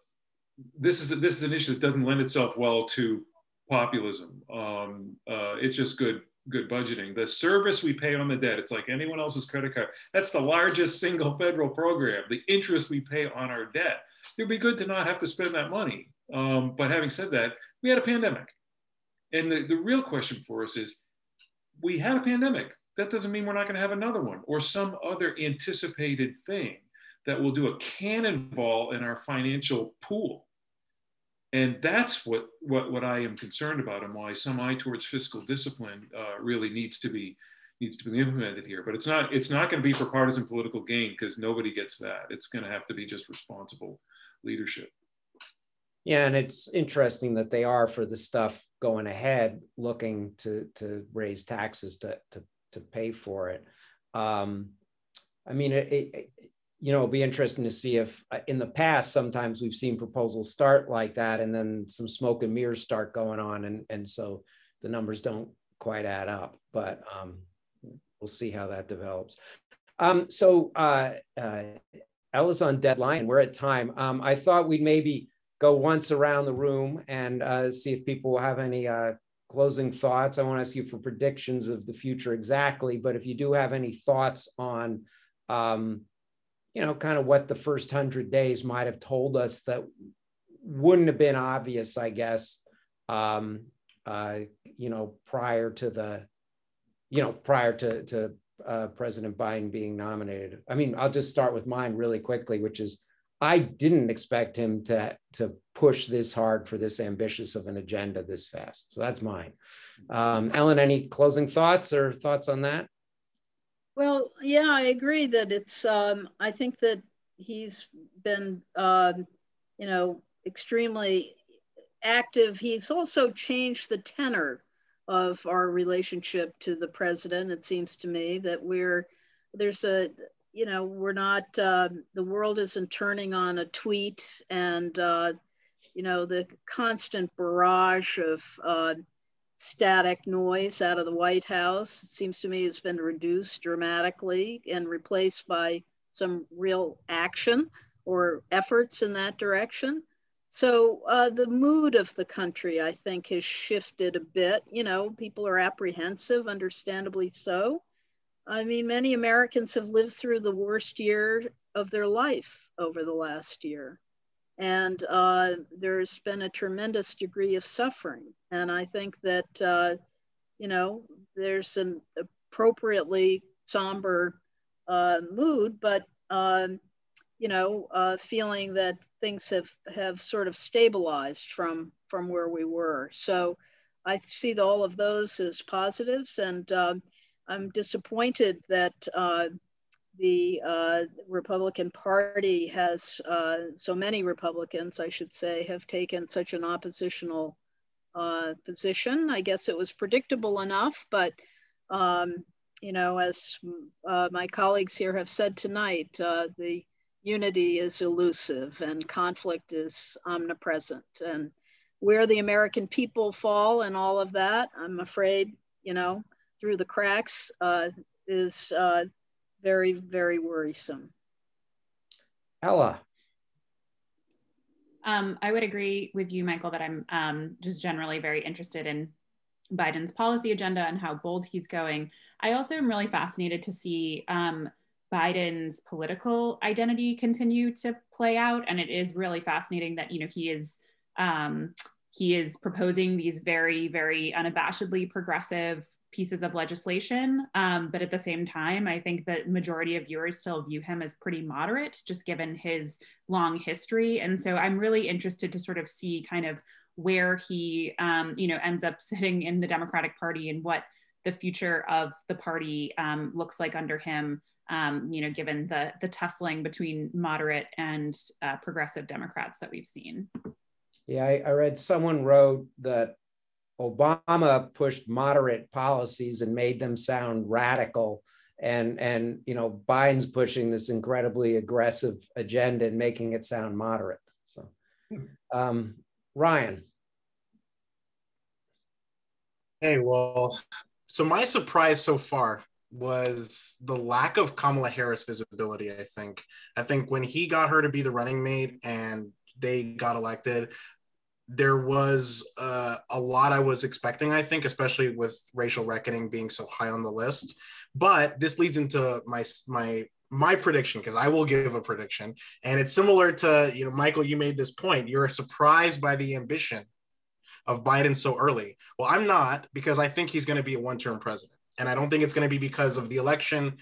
this is a, this is an issue that doesn't lend itself well to populism. Um, uh, it's just good good budgeting. The service we pay on the debt, it's like anyone else's credit card. That's the largest single federal program. The interest we pay on our debt. It would be good to not have to spend that money. Um, but having said that, we had a pandemic. And the, the real question for us is we had a pandemic. That doesn't mean we're not going to have another one or some other anticipated thing that will do a cannonball in our financial pool. And that's what, what, what I am concerned about and why some eye towards fiscal discipline uh, really needs to be needs to be implemented here. But it's not it's not going to be for partisan political gain because nobody gets that. It's going to have to be just responsible leadership. Yeah, and it's interesting that they are for the stuff going ahead, looking to to raise taxes to to to pay for it. Um, I mean, it, it, you know, it'll be interesting to see if uh, in the past, sometimes we've seen proposals start like that and then some smoke and mirrors start going on. And, and so the numbers don't quite add up, but um, we'll see how that develops. Um, so uh, uh, on deadline. We're at time. Um, I thought we'd maybe go once around the room and uh, see if people have any uh, closing thoughts. I want to ask you for predictions of the future exactly, but if you do have any thoughts on um, you know, kind of what the first hundred days might have told us that wouldn't have been obvious, I guess, um, uh, you know, prior to the, you know, prior to, to uh, President Biden being nominated. I mean, I'll just start with mine really quickly, which is I didn't expect him to, to push this hard for this ambitious of an agenda this fast. So that's mine. Um, Ellen, any closing thoughts or thoughts on that? Well, yeah, I agree that it's, um, I think that he's been, um, you know, extremely active. He's also changed the tenor of our relationship to the president. It seems to me that we're, there's a, you know, we're not, uh, the world isn't turning on a tweet and, uh, you know, the constant barrage of uh, static noise out of the White House, it seems to me, has been reduced dramatically and replaced by some real action or efforts in that direction. So uh, the mood of the country, I think, has shifted a bit. You know, people are apprehensive, understandably so. I mean, many Americans have lived through the worst year of their life over the last year. And uh, there's been a tremendous degree of suffering. And I think that, uh, you know, there's an appropriately somber uh, mood, but um, you know, uh, feeling that things have have sort of stabilized from from where we were. So I see all of those as positives, and um, I'm disappointed that uh, the uh, Republican Party has uh, so many Republicans, I should say, have taken such an oppositional uh, position. I guess it was predictable enough, but um, you know, as uh, my colleagues here have said tonight, the unity is elusive and conflict is omnipresent. And where the American people fall and all of that, I'm afraid, you know, through the cracks uh, is uh, very, very worrisome. Ella. Um, I would agree with you, Michael, that I'm um, just generally very interested in Biden's policy agenda and how bold he's going. I also am really fascinated to see um, Biden's political identity continue to play out. And it is really fascinating that, you know, he is um, he is proposing these very, very unabashedly progressive pieces of legislation. Um, but at the same time, I think that majority of viewers still view him as pretty moderate, just given his long history. And so I'm really interested to sort of see kind of where he, um, you know, ends up <laughs> sitting in the Democratic Party and what the future of the party um, looks like under him um, you know, given the the tussling between moderate and uh, progressive Democrats that we've seen. Yeah, I, I read someone wrote that Obama pushed moderate policies and made them sound radical, and and you know Biden's pushing this incredibly aggressive agenda and making it sound moderate. So, um, Ryan. Hey, well, so my surprise so far was the lack of Kamala Harris visibility, I think. I think when he got her to be the running mate and they got elected, there was uh, a lot I was expecting, I think, especially with racial reckoning being so high on the list. But this leads into my my my prediction because I will give a prediction, and it's similar to you know Michael. You made this point. You're surprised by the ambition of Biden so early. Well, I'm not because I think he's going to be a one-term president. And I don't think it's going to be because of the election.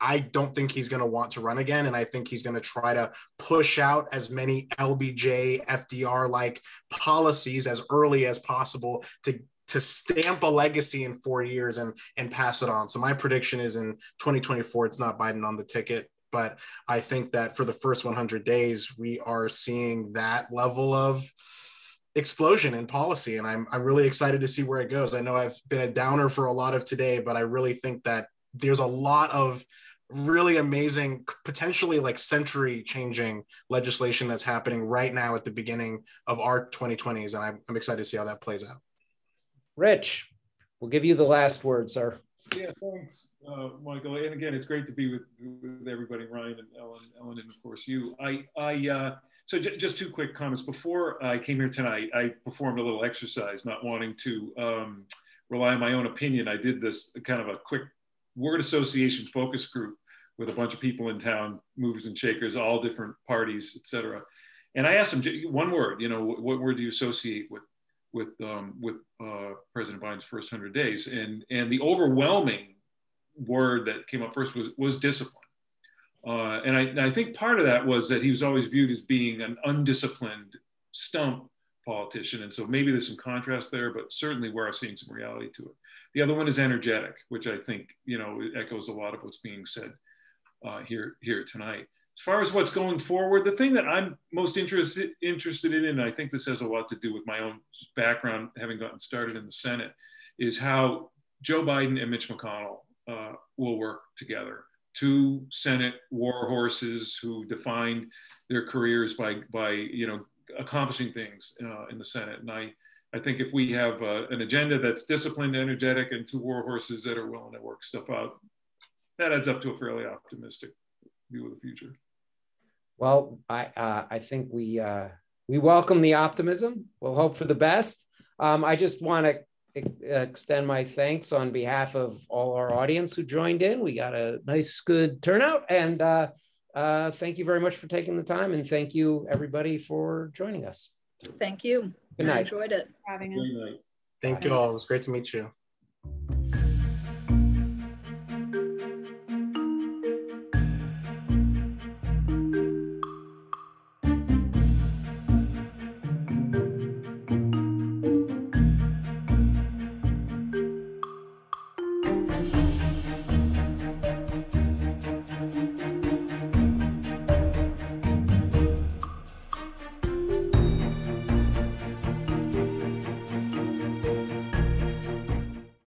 I don't think he's going to want to run again. And I think he's going to try to push out as many LBJ, FDR like policies as early as possible to, to stamp a legacy in four years and, and pass it on. So my prediction is in 2024, it's not Biden on the ticket. But I think that for the first 100 days, we are seeing that level of explosion in policy and I'm, I'm really excited to see where it goes i know i've been a downer for a lot of today but i really think that there's a lot of really amazing potentially like century changing legislation that's happening right now at the beginning of our 2020s and i'm, I'm excited to see how that plays out rich we'll give you the last word sir yeah thanks uh, michael and again it's great to be with, with everybody ryan and ellen ellen and of course you i i uh, so j- just two quick comments. Before I came here tonight, I performed a little exercise, not wanting to um, rely on my own opinion. I did this kind of a quick word association focus group with a bunch of people in town, movers and shakers, all different parties, etc. And I asked them one word. You know, what, what word do you associate with with um, with uh, President Biden's first hundred days? And and the overwhelming word that came up first was was discipline. Uh, and I, I, think part of that was that he was always viewed as being an undisciplined stump politician. And so maybe there's some contrast there, but certainly we're seeing some reality to it. The other one is energetic, which I think, you know, echoes a lot of what's being said uh, here, here tonight. As far as what's going forward, the thing that I'm most interested, interested in, and I think this has a lot to do with my own background, having gotten started in the Senate, is how Joe Biden and Mitch McConnell uh, will work together. Two Senate war horses who defined their careers by, by you know, accomplishing things uh, in the Senate. And I, I think if we have uh, an agenda that's disciplined, energetic, and two war horses that are willing to work stuff out, that adds up to a fairly optimistic view of the future. Well, I uh, I think we uh, we welcome the optimism. We'll hope for the best. Um, I just want to extend my thanks on behalf of all our audience who joined in. We got a nice, good turnout, and uh, uh, thank you very much for taking the time, and thank you everybody for joining us. Thank you. Good night. I enjoyed it. Having us. Thank you all. It was great to meet you.